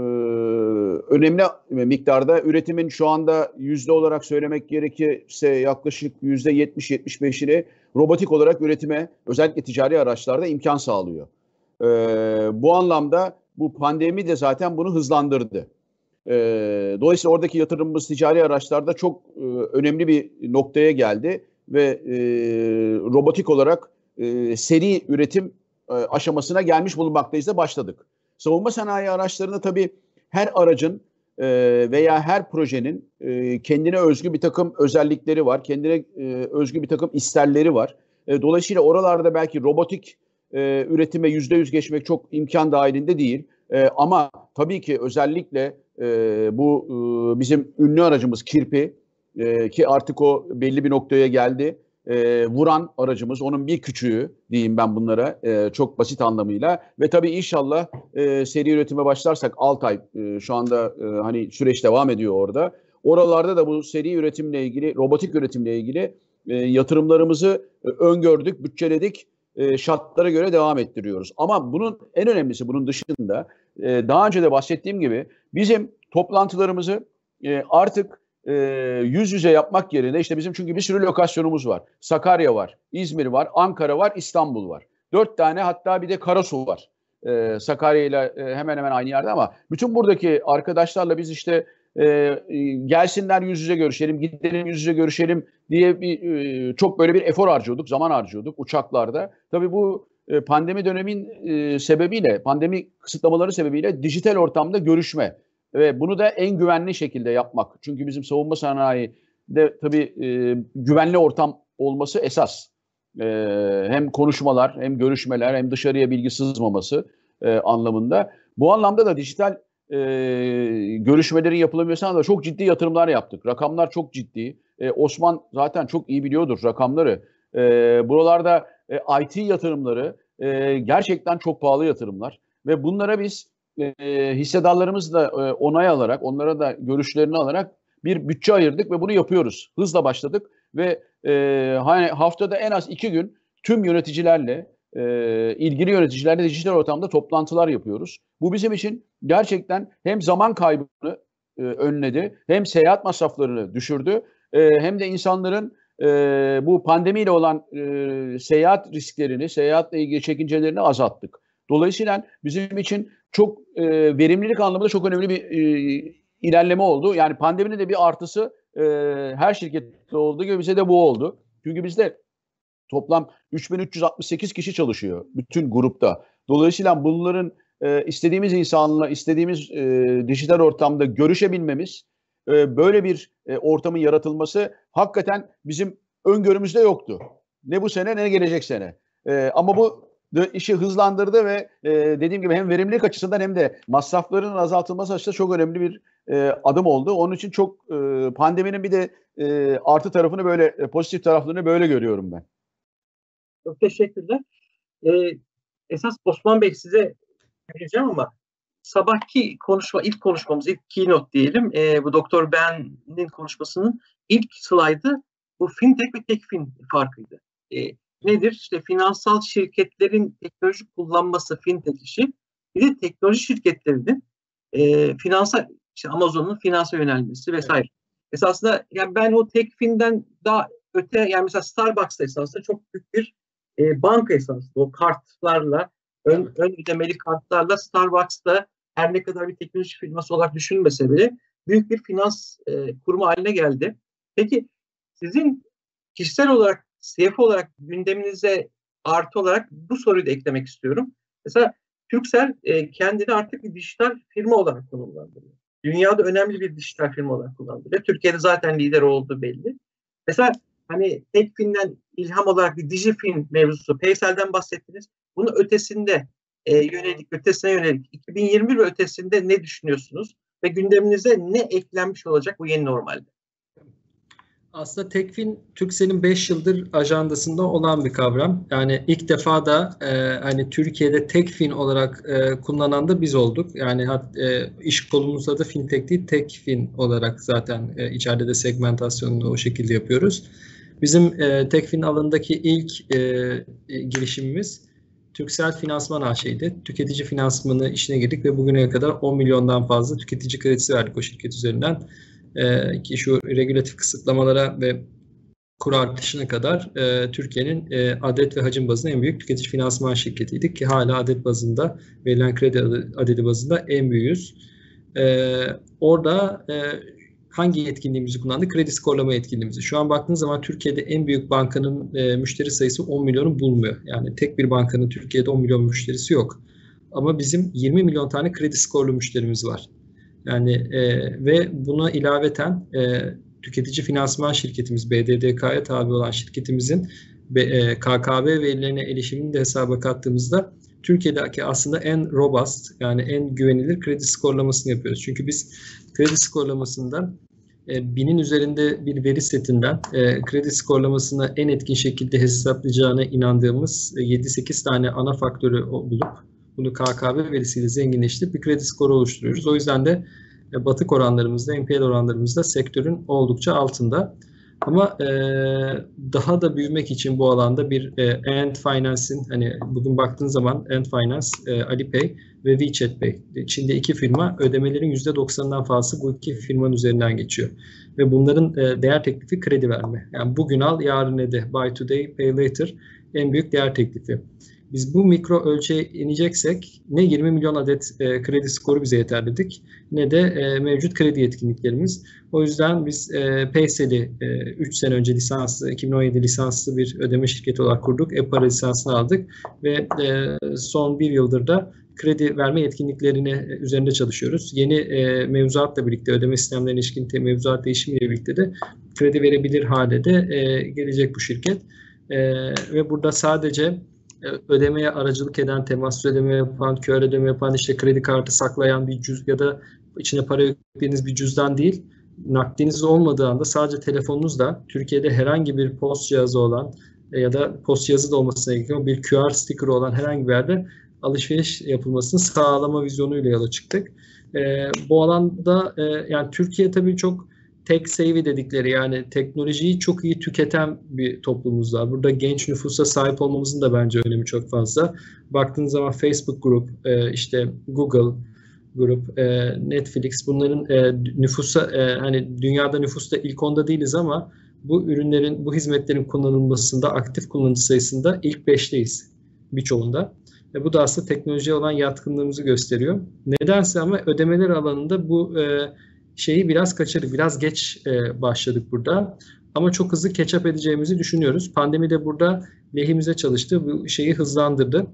önemli miktarda üretimin şu anda yüzde olarak söylemek gerekirse yaklaşık yüzde 70-75'ini robotik olarak üretime özellikle ticari araçlarda imkan sağlıyor. E, bu anlamda bu pandemi de zaten bunu hızlandırdı. E, dolayısıyla oradaki yatırımımız ticari araçlarda çok e, önemli bir noktaya geldi ve e, robotik olarak e, seri üretim e, aşamasına gelmiş bulunmaktayız da başladık. Savunma sanayi araçlarında tabii her aracın e, veya her projenin e, kendine özgü bir takım özellikleri var, kendine e, özgü bir takım isterleri var. E, dolayısıyla oralarda belki robotik e, üretime yüzde yüz geçmek çok imkan dahilinde değil. E, ama tabii ki özellikle e, bu e, bizim ünlü aracımız Kirpi e, ki artık o belli bir noktaya geldi. E, vuran aracımız, onun bir küçüğü diyeyim ben bunlara e, çok basit anlamıyla ve tabii inşallah e, seri üretime başlarsak Altay e, şu anda e, hani süreç devam ediyor orada. Oralarda da bu seri üretimle ilgili, robotik üretimle ilgili e, yatırımlarımızı e, öngördük, bütçeledik, e, şartlara göre devam ettiriyoruz. Ama bunun en önemlisi bunun dışında e, daha önce de bahsettiğim gibi bizim toplantılarımızı e, artık e, yüz yüze yapmak yerine işte bizim çünkü bir sürü lokasyonumuz var. Sakarya var, İzmir var, Ankara var, İstanbul var. Dört tane hatta bir de Karasu var. E, Sakarya ile hemen hemen aynı yerde ama bütün buradaki arkadaşlarla biz işte e, gelsinler yüz yüze görüşelim, gidelim yüz yüze görüşelim diye bir e, çok böyle bir efor harcıyorduk, zaman harcıyorduk uçaklarda. Tabii bu e, pandemi dönemin e, sebebiyle, pandemi kısıtlamaları sebebiyle dijital ortamda görüşme ve bunu da en güvenli şekilde yapmak. Çünkü bizim savunma sanayide tabii e, güvenli ortam olması esas. E, hem konuşmalar, hem görüşmeler, hem dışarıya bilgi sızmaması e, anlamında. Bu anlamda da dijital e, görüşmelerin yapılabilmesine de çok ciddi yatırımlar yaptık. Rakamlar çok ciddi. E, Osman zaten çok iyi biliyordur rakamları. E, buralarda e, IT yatırımları e, gerçekten çok pahalı yatırımlar ve bunlara biz e, hissedarlarımızla e, onay alarak, onlara da görüşlerini alarak bir bütçe ayırdık ve bunu yapıyoruz. Hızla başladık ve e, hani haftada en az iki gün tüm yöneticilerle, e, ilgili yöneticilerle dijital ortamda toplantılar yapıyoruz. Bu bizim için gerçekten hem zaman kaybını önledi, hem seyahat masraflarını düşürdü, hem de insanların bu pandemiyle olan seyahat risklerini, seyahatle ilgili çekincelerini azalttık. Dolayısıyla bizim için çok e, verimlilik anlamında çok önemli bir e, ilerleme oldu. Yani pandeminin de bir artısı e, her şirkette olduğu gibi bize de bu oldu. Çünkü bizde toplam 3368 kişi çalışıyor bütün grupta. Dolayısıyla bunların e, istediğimiz insanla, istediğimiz e, dijital ortamda görüşebilmemiz e, böyle bir e, ortamın yaratılması hakikaten bizim öngörümüzde yoktu. Ne bu sene ne gelecek sene. E, ama bu işi hızlandırdı ve e, dediğim gibi hem verimlilik açısından hem de masrafların azaltılması açısından çok önemli bir e, adım oldu. Onun için çok e, pandeminin bir de e, artı tarafını böyle e, pozitif taraflarını böyle görüyorum ben. Çok teşekkürler. Ee, esas Osman Bey size vereceğim ama sabahki konuşma, ilk konuşmamız, ilk keynote diyelim, e, bu Doktor Ben'in konuşmasının ilk slaydı bu fintech ve tekfin farkıydı. E, nedir? İşte finansal şirketlerin teknoloji kullanması fintech işi, bir de teknoloji şirketlerinin e, finansal, işte Amazon'un finansa yönelmesi vesaire. Evet. Esasında yani ben o tekfinden daha öte yani mesela Starbucks'ta esasında çok büyük bir e, banka esasında o kartlarla ön, ön ödemeli kartlarla Starbucks'ta her ne kadar bir teknoloji firması olarak düşünmese bile büyük bir finans e, kurumu haline geldi. Peki sizin kişisel olarak CFO olarak gündeminize artı olarak bu soruyu da eklemek istiyorum. Mesela Türksel e, kendini artık bir dijital firma olarak konumlandırıyor. Dünyada önemli bir dijital firma olarak kullandırıyor. Türkiye'de zaten lider olduğu belli. Mesela hani Tekfin'den ilham olarak bir Dijifin mevzusu, Paysel'den bahsettiniz. Bunun ötesinde e, yönelik, ötesine yönelik 2021 ve ötesinde ne düşünüyorsunuz? Ve gündeminize ne eklenmiş olacak bu yeni normalde? Aslında Tekfin Türksel'in 5 yıldır ajandasında olan bir kavram. Yani ilk defa da e, hani Türkiye'de Tekfin olarak e, kullanan da biz olduk. Yani hat, e, iş kolumuzda da fintech değil Tekfin olarak zaten e, içeride de segmentasyonunu o şekilde yapıyoruz. Bizim e, Tekfin alanındaki ilk e, e, girişimimiz Türksel Finansman AŞ'ydi. Tüketici finansmanı işine girdik ve bugüne kadar 10 milyondan fazla tüketici kredisi verdik o şirket üzerinden. E, ki şu regülatif kısıtlamalara ve kur artışına kadar e, Türkiye'nin e, adet ve hacim bazında en büyük tüketici finansman şirketiydik ki hala adet bazında verilen kredi adedi bazında en büyüğüz. E, orada e, hangi yetkinliğimizi kullandık? Kredi skorlama yetkinliğimizi. Şu an baktığınız zaman Türkiye'de en büyük bankanın e, müşteri sayısı 10 milyonu bulmuyor. Yani tek bir bankanın Türkiye'de 10 milyon müşterisi yok. Ama bizim 20 milyon tane kredi skorlu müşterimiz var. Yani e, ve buna ilaveten e, tüketici finansman şirketimiz BDDK'ya tabi olan şirketimizin e, KKB verilerine erişimini de hesaba kattığımızda Türkiye'deki aslında en robust yani en güvenilir kredi skorlamasını yapıyoruz. Çünkü biz kredi skorlamasında e, binin üzerinde bir veri setinden e, kredi skorlamasını en etkin şekilde hesaplayacağına inandığımız e, 7-8 tane ana faktörü bulup bunu KKB verisiyle zenginleştirip bir kredi skoru oluşturuyoruz. O yüzden de e, batık oranlarımızda, NPL oranlarımızda sektörün oldukça altında. Ama e, daha da büyümek için bu alanda bir e, Ant Finance'in hani bugün baktığın zaman Ant Finance, e, Alipay ve WeChat Pay. Çin'de iki firma ödemelerin %90'dan fazlası bu iki firmanın üzerinden geçiyor. Ve bunların e, değer teklifi kredi verme. Yani bugün al, yarın öde. Buy today, pay later en büyük değer teklifi. Biz bu mikro ölçeğe ineceksek ne 20 milyon adet e, kredi skoru bize yeter dedik ne de e, mevcut kredi yetkinliklerimiz. O yüzden biz e, Paysel'i e, 3 sene önce lisanslı, 2017 lisanslı bir ödeme şirketi olarak kurduk. E-para lisansını aldık ve e, son bir yıldır da kredi verme yetkinliklerini e, üzerinde çalışıyoruz. Yeni e, mevzuatla birlikte ödeme sistemlerine ilişkin mevzuat değişimiyle birlikte de kredi verebilir hale de e, gelecek bu şirket. E, ve burada sadece ödemeye aracılık eden, temassız ödeme yapan, kör ödeme yapan, işte kredi kartı saklayan bir cüz ya da içine para yüklediğiniz bir cüzdan değil, nakdiniz olmadığı anda sadece telefonunuzda Türkiye'de herhangi bir post cihazı olan e, ya da post cihazı da olmasına gerekiyor bir QR sticker olan herhangi bir yerde alışveriş yapılmasını sağlama vizyonuyla yola çıktık. E, bu alanda e, yani Türkiye tabii çok tek savvy dedikleri yani teknolojiyi çok iyi tüketen bir toplumumuz var. Burada genç nüfusa sahip olmamızın da bence önemi çok fazla. Baktığınız zaman Facebook grup, e, işte Google grup, e, Netflix bunların e, nüfusa hani dünyada nüfusta ilk onda değiliz ama bu ürünlerin, bu hizmetlerin kullanılmasında aktif kullanıcı sayısında ilk beşteyiz birçoğunda. E, bu da aslında teknolojiye olan yatkınlığımızı gösteriyor. Nedense ama ödemeler alanında bu e, şeyi biraz kaçırdık. Biraz geç e, başladık burada. Ama çok hızlı catch-up edeceğimizi düşünüyoruz. Pandemi de burada lehimize çalıştı. Bu şeyi hızlandırdı.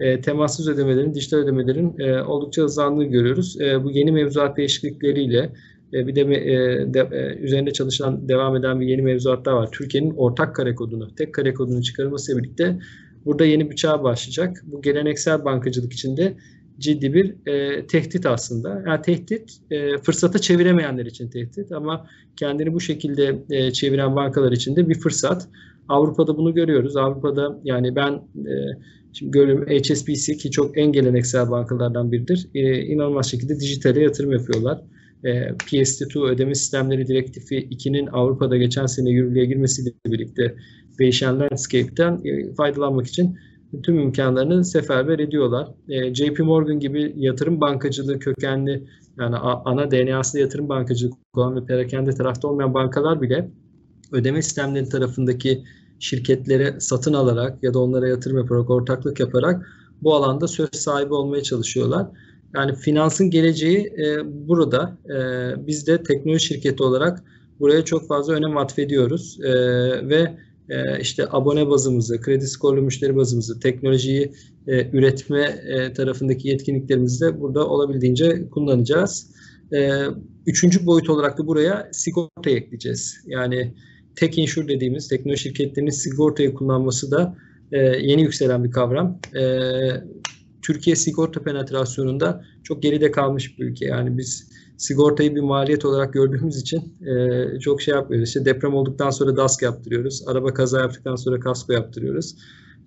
E, temassız ödemelerin, dijital ödemelerin e, oldukça hızlandığını görüyoruz. E, bu yeni mevzuat değişiklikleriyle e, bir de, e, de e, üzerinde çalışılan devam eden bir yeni mevzuatlar var. Türkiye'nin ortak kare kodunu, tek kare kodunu çıkarılmasıyla birlikte burada yeni bir çağ başlayacak. Bu geleneksel bankacılık içinde ciddi bir e, tehdit aslında. Yani tehdit e, fırsata çeviremeyenler için tehdit ama kendini bu şekilde e, çeviren bankalar için de bir fırsat. Avrupa'da bunu görüyoruz. Avrupa'da yani ben e, şimdi görüyorum HSBC ki çok en geleneksel bankalardan biridir. E, inanılmaz şekilde dijitale yatırım yapıyorlar. E, PSD2 ödeme sistemleri direktifi 2'nin Avrupa'da geçen sene yürürlüğe girmesiyle birlikte değişen landscape'ten e, faydalanmak için tüm imkanlarını seferber ediyorlar. E, JP Morgan gibi yatırım bankacılığı kökenli yani ana DNA'sı yatırım bankacılığı olan ve perakende tarafta olmayan bankalar bile ödeme sistemleri tarafındaki şirketlere satın alarak ya da onlara yatırım yaparak, ortaklık yaparak bu alanda söz sahibi olmaya çalışıyorlar. Yani finansın geleceği e, burada. E, biz de teknoloji şirketi olarak buraya çok fazla önem atfediyoruz. E, ve e, işte abone bazımızı, kredi skorlu müşteri bazımızı, teknolojiyi e, üretme e, tarafındaki yetkinliklerimizi de burada olabildiğince kullanacağız. E, üçüncü boyut olarak da buraya sigorta ekleyeceğiz. Yani tek insure dediğimiz teknoloji şirketlerinin sigortayı kullanması da e, yeni yükselen bir kavram. E, Türkiye sigorta penetrasyonunda çok geride kalmış bir ülke. Yani biz sigortayı bir maliyet olarak gördüğümüz için e, çok şey yapmıyoruz. İşte deprem olduktan sonra DASK yaptırıyoruz. Araba kaza yaptıktan sonra kasko yaptırıyoruz.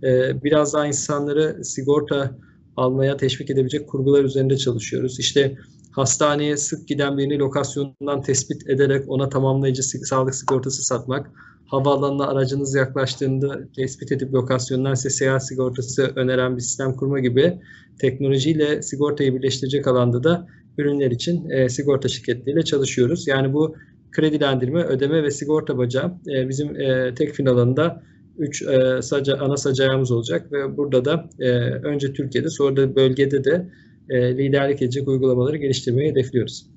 E, biraz daha insanları sigorta almaya teşvik edebilecek kurgular üzerinde çalışıyoruz. İşte hastaneye sık giden birini lokasyonundan tespit ederek ona tamamlayıcı sağlık sigortası satmak, havaalanına aracınız yaklaştığında tespit edip lokasyondan size seyahat sigortası öneren bir sistem kurma gibi teknolojiyle sigortayı birleştirecek alanda da ürünler için e, sigorta şirketleriyle çalışıyoruz. Yani bu kredilendirme, ödeme ve sigorta bacağı e, bizim e, tek alanında 3 e, saca, ana sacayağımız olacak ve burada da e, önce Türkiye'de sonra da bölgede de e, liderlik edecek uygulamaları geliştirmeyi hedefliyoruz.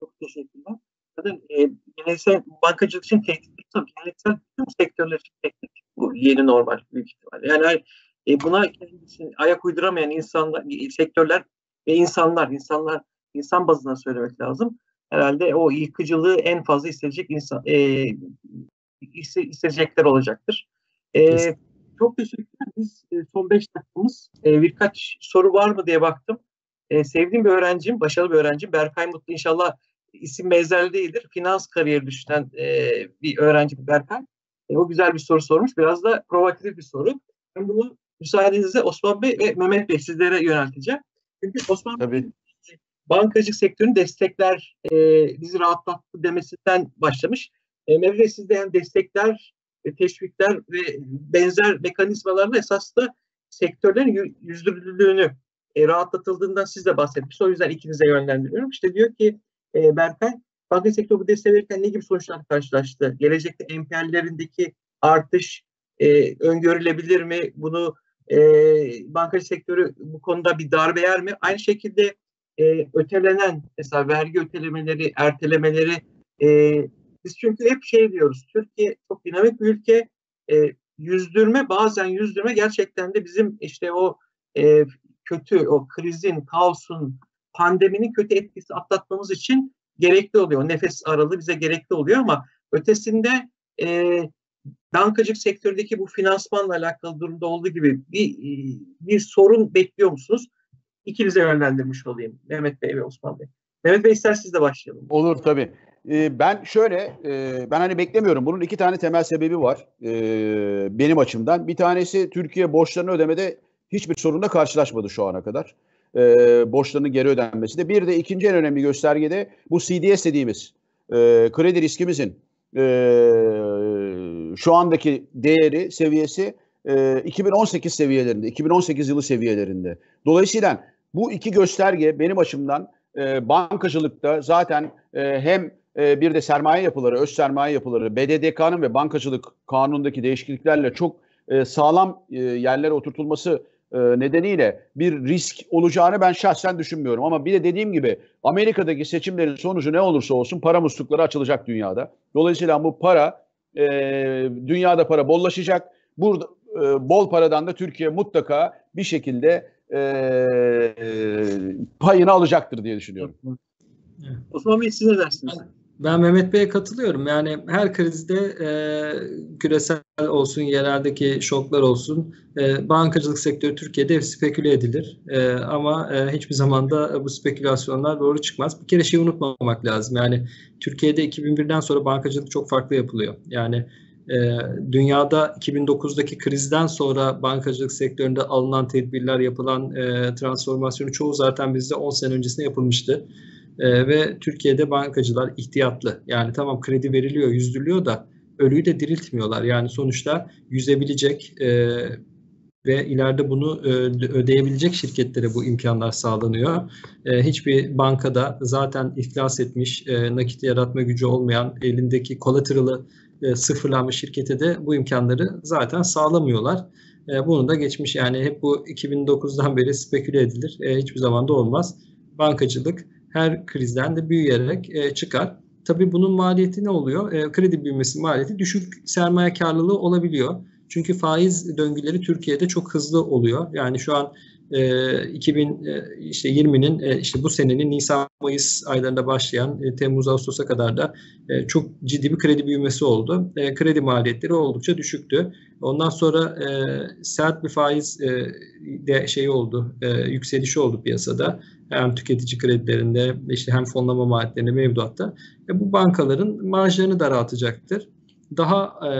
Çok teşekkürler. Zaten e, geleneksel bankacılık için tehdit tabii geleneksel tüm sektörler için tehdit bu yeni normal büyük ihtimalle. Yani e, buna ayak uyduramayan insanlar, sektörler ve insanlar, insanlar insan bazında söylemek lazım. Herhalde o yıkıcılığı en fazla isteyecek insan e, isteyecekler olacaktır. E, çok teşekkürler. Biz e, son 5 dakikamız e, birkaç soru var mı diye baktım. E, sevdiğim bir öğrencim, başarılı bir öğrencim. Berkay Mutlu inşallah isim benzer değildir. Finans kariyeri düşünen e, bir öğrenci Berkay. E, o güzel bir soru sormuş. Biraz da provokatif bir soru. Ben bunu müsaadenizle Osman Bey ve Mehmet Bey sizlere yönelteceğim. Çünkü Osman Tabii. Bey bankacılık sektörünün destekler e, bizi rahatlattı demesinden başlamış. E, Mehmet Bey sizde yani destekler, e, teşvikler ve benzer mekanizmalarla esas da sektörlerin yüzdürüldüğünü e, rahatlatıldığından siz de bahsetmiş. O yüzden ikinize yönlendiriyorum. İşte diyor ki e, Berkay, banka sektörü bu desteği verirken ne gibi sonuçlar karşılaştı? Gelecekte NPL'lerindeki artış e, öngörülebilir mi? Bunu e, bankacı sektörü bu konuda bir darbe yer mi? Aynı şekilde e, ötelenen mesela vergi ötelemeleri, ertelemeleri e, biz çünkü hep şey diyoruz. Türkiye çok dinamik bir ülke. E, yüzdürme bazen yüzdürme gerçekten de bizim işte o e, kötü o krizin, kaosun, pandeminin kötü etkisi atlatmamız için gerekli oluyor. Nefes aralığı bize gerekli oluyor ama ötesinde e, bankacılık sektöründeki bu finansmanla alakalı durumda olduğu gibi bir, bir sorun bekliyor musunuz? İkinize yönlendirmiş olayım. Mehmet Bey ve Osman Bey. Mehmet Bey ister siz de başlayalım. Olur tabii. Ee, ben şöyle, e, ben hani beklemiyorum. Bunun iki tane temel sebebi var e, benim açımdan. Bir tanesi Türkiye borçlarını ödemede hiçbir sorunla karşılaşmadı şu ana kadar. E, borçlarının geri ödenmesi de. Bir de ikinci en önemli göstergede bu CDS dediğimiz kredi riskimizin şu andaki değeri, seviyesi e, 2018 seviyelerinde, 2018 yılı seviyelerinde. Dolayısıyla bu iki gösterge benim açımdan e, bankacılıkta zaten e, hem e, bir de sermaye yapıları, öz sermaye yapıları, BDDK'nın ve bankacılık kanunundaki değişikliklerle çok e, sağlam e, yerlere oturtulması e, nedeniyle bir risk olacağını ben şahsen düşünmüyorum. Ama bir de dediğim gibi Amerika'daki seçimlerin sonucu ne olursa olsun para muslukları açılacak dünyada. Dolayısıyla bu para e, dünyada para bollaşacak. Burada e, bol paradan da Türkiye mutlaka bir şekilde e, payını alacaktır diye düşünüyorum. Osman Bey siz ne dersiniz? Ben Mehmet Bey'e katılıyorum. Yani her krizde e, küresel olsun, yereldeki şoklar olsun, e, bankacılık sektörü Türkiye'de speküle edilir. E, ama e, hiçbir zaman da bu spekülasyonlar doğru çıkmaz. Bir kere şeyi unutmamak lazım. Yani Türkiye'de 2001'den sonra bankacılık çok farklı yapılıyor. Yani e, dünyada 2009'daki krizden sonra bankacılık sektöründe alınan tedbirler, yapılan e, transformasyonu çoğu zaten bizde 10 sene öncesinde yapılmıştı. E, ve Türkiye'de bankacılar ihtiyatlı. Yani tamam kredi veriliyor, yüzdürülüyor da ölüyü de diriltmiyorlar. Yani sonuçta yüzebilecek e, ve ileride bunu e, ödeyebilecek şirketlere bu imkanlar sağlanıyor. E, hiçbir bankada zaten iflas etmiş, e, nakit yaratma gücü olmayan, elindeki kolaterali e, sıfırlanmış şirkete de bu imkanları zaten sağlamıyorlar. Bunu da geçmiş yani hep bu 2009'dan beri speküle edilir. Hiçbir zaman da olmaz. Bankacılık her krizden de büyüyerek e, çıkar. Tabii bunun maliyeti ne oluyor? E, kredi büyümesi maliyeti düşük sermaye karlılığı olabiliyor. Çünkü faiz döngüleri Türkiye'de çok hızlı oluyor. Yani şu an e, 2020'nin e, işte bu senenin Nisan Mayıs aylarında başlayan e, Temmuz Ağustos'a kadar da e, çok ciddi bir kredi büyümesi oldu. E, kredi maliyetleri oldukça düşüktü. Ondan sonra e, sert bir faiz e, de şey oldu, e, yükselişi oldu piyasada. Hem tüketici kredilerinde, işte hem fonlama maliyetlerinde, mevduatta. E, bu bankaların marjlarını daraltacaktır daha e,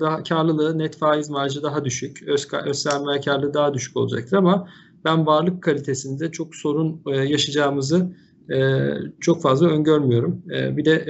daha karlılığı net faiz marjı daha düşük, öz, öz sermaye karlılığı daha düşük olacaktır ama ben varlık kalitesinde çok sorun e, yaşayacağımızı e, çok fazla öngörmüyorum. Bir de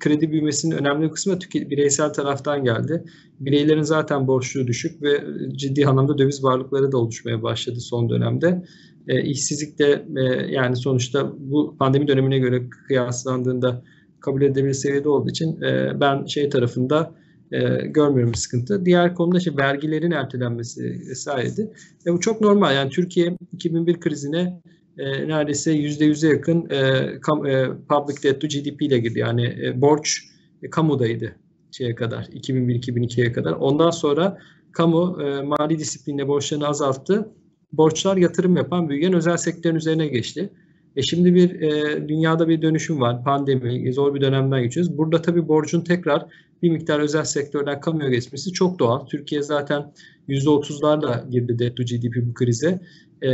kredi büyümesinin önemli bir kısmı bireysel taraftan geldi. Bireylerin zaten borçluğu düşük ve ciddi anlamda döviz varlıkları da oluşmaya başladı son dönemde. E, işsizlik de e, yani sonuçta bu pandemi dönemine göre kıyaslandığında kabul edilebilir seviyede olduğu için e, ben şey tarafında e, görmüyorum bir sıkıntı. Diğer konuda işte vergilerin ertelenmesi vesaireydi. E, bu çok normal. Yani Türkiye 2001 krizine e, neredeyse %100'e yakın e, kam, e, public debt to GDP ile girdi. Yani e, borç e, kamudaydı şeye kadar 2001-2002'ye kadar. Ondan sonra kamu e, mali disiplinle borçlarını azalttı. Borçlar yatırım yapan büyüyen özel sektörün üzerine geçti. E şimdi bir e, dünyada bir dönüşüm var. Pandemi, zor bir dönemden geçiyoruz. Burada tabii borcun tekrar bir miktar özel sektörden kamuya geçmesi çok doğal. Türkiye zaten %30'larla girdi debt to GDP bu krize. E,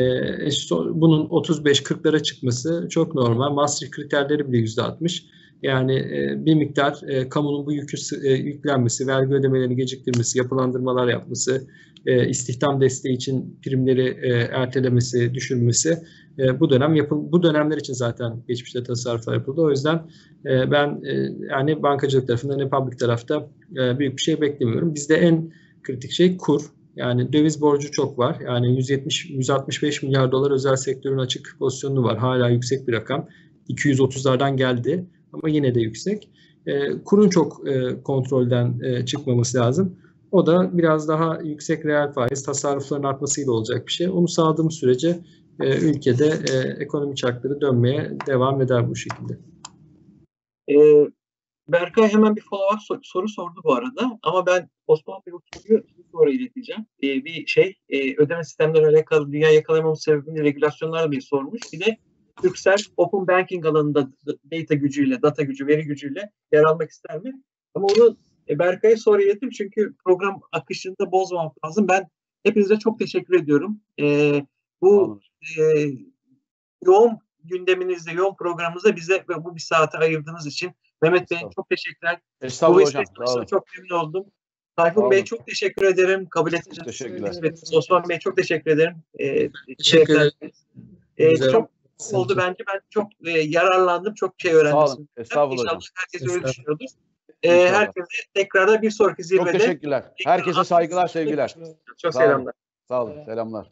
bunun 35-40'lara çıkması çok normal. Maastricht kriterleri bile %60. Yani e, bir miktar e, kamunun bu yükü e, yüklenmesi, vergi ödemelerini geciktirmesi, yapılandırmalar yapması, istihdam desteği için primleri ertelemesi, düşürmesi bu dönem yapıl bu dönemler için zaten geçmişte tasarruflar yapıldı. O yüzden ben yani bankacılık tarafında ne public tarafta büyük bir şey beklemiyorum. Bizde en kritik şey kur. Yani döviz borcu çok var. Yani 170 165 milyar dolar özel sektörün açık pozisyonu var. Hala yüksek bir rakam. 230'lardan geldi ama yine de yüksek. E, kurun çok e, kontrolden e, çıkmaması lazım. O da biraz daha yüksek reel faiz tasarrufların artmasıyla olacak bir şey. Onu sağladığımız sürece e, ülkede e, ekonomi çarkları dönmeye devam eder bu şekilde. E, Berkay hemen bir follow-up sor- soru sordu bu arada ama ben Osman Bey soruyu sonra ileteceğim. E, bir şey e, ödeme sistemleri alakalı dünya yakalamamız sebebini regülasyonlar bir sormuş. Bir de Türksel open banking alanında data gücüyle, data gücü, veri gücüyle yer almak ister mi? Ama onu e, Berkay'a sonra iletim çünkü program akışında bozmamak lazım. Ben hepinize çok teşekkür ediyorum. E, bu e, yoğun gündeminizde, yoğun programımızda bize ve bu bir saate ayırdığınız için Mehmet Bey çok teşekkürler. Estağfurullah hocam. Sağ olun. Çok memnun oldum. Tayfun Bey çok teşekkür ederim. Kabul ettiğiniz Teşekkürler. Osman Bey çok teşekkür ederim. Ee, teşekkür ederim. E, çok oldu bence. Ben çok e, yararlandım. Çok şey öğrendim. Sağ olun. Estağfurullah İnşallah herkes öyle düşünüyordur. E, herkese tekrarda bir sonraki zirvede. Çok teşekkürler. Herkese saygılar, sevgiler. Çok olun. selamlar. Sağ olun. Selamlar.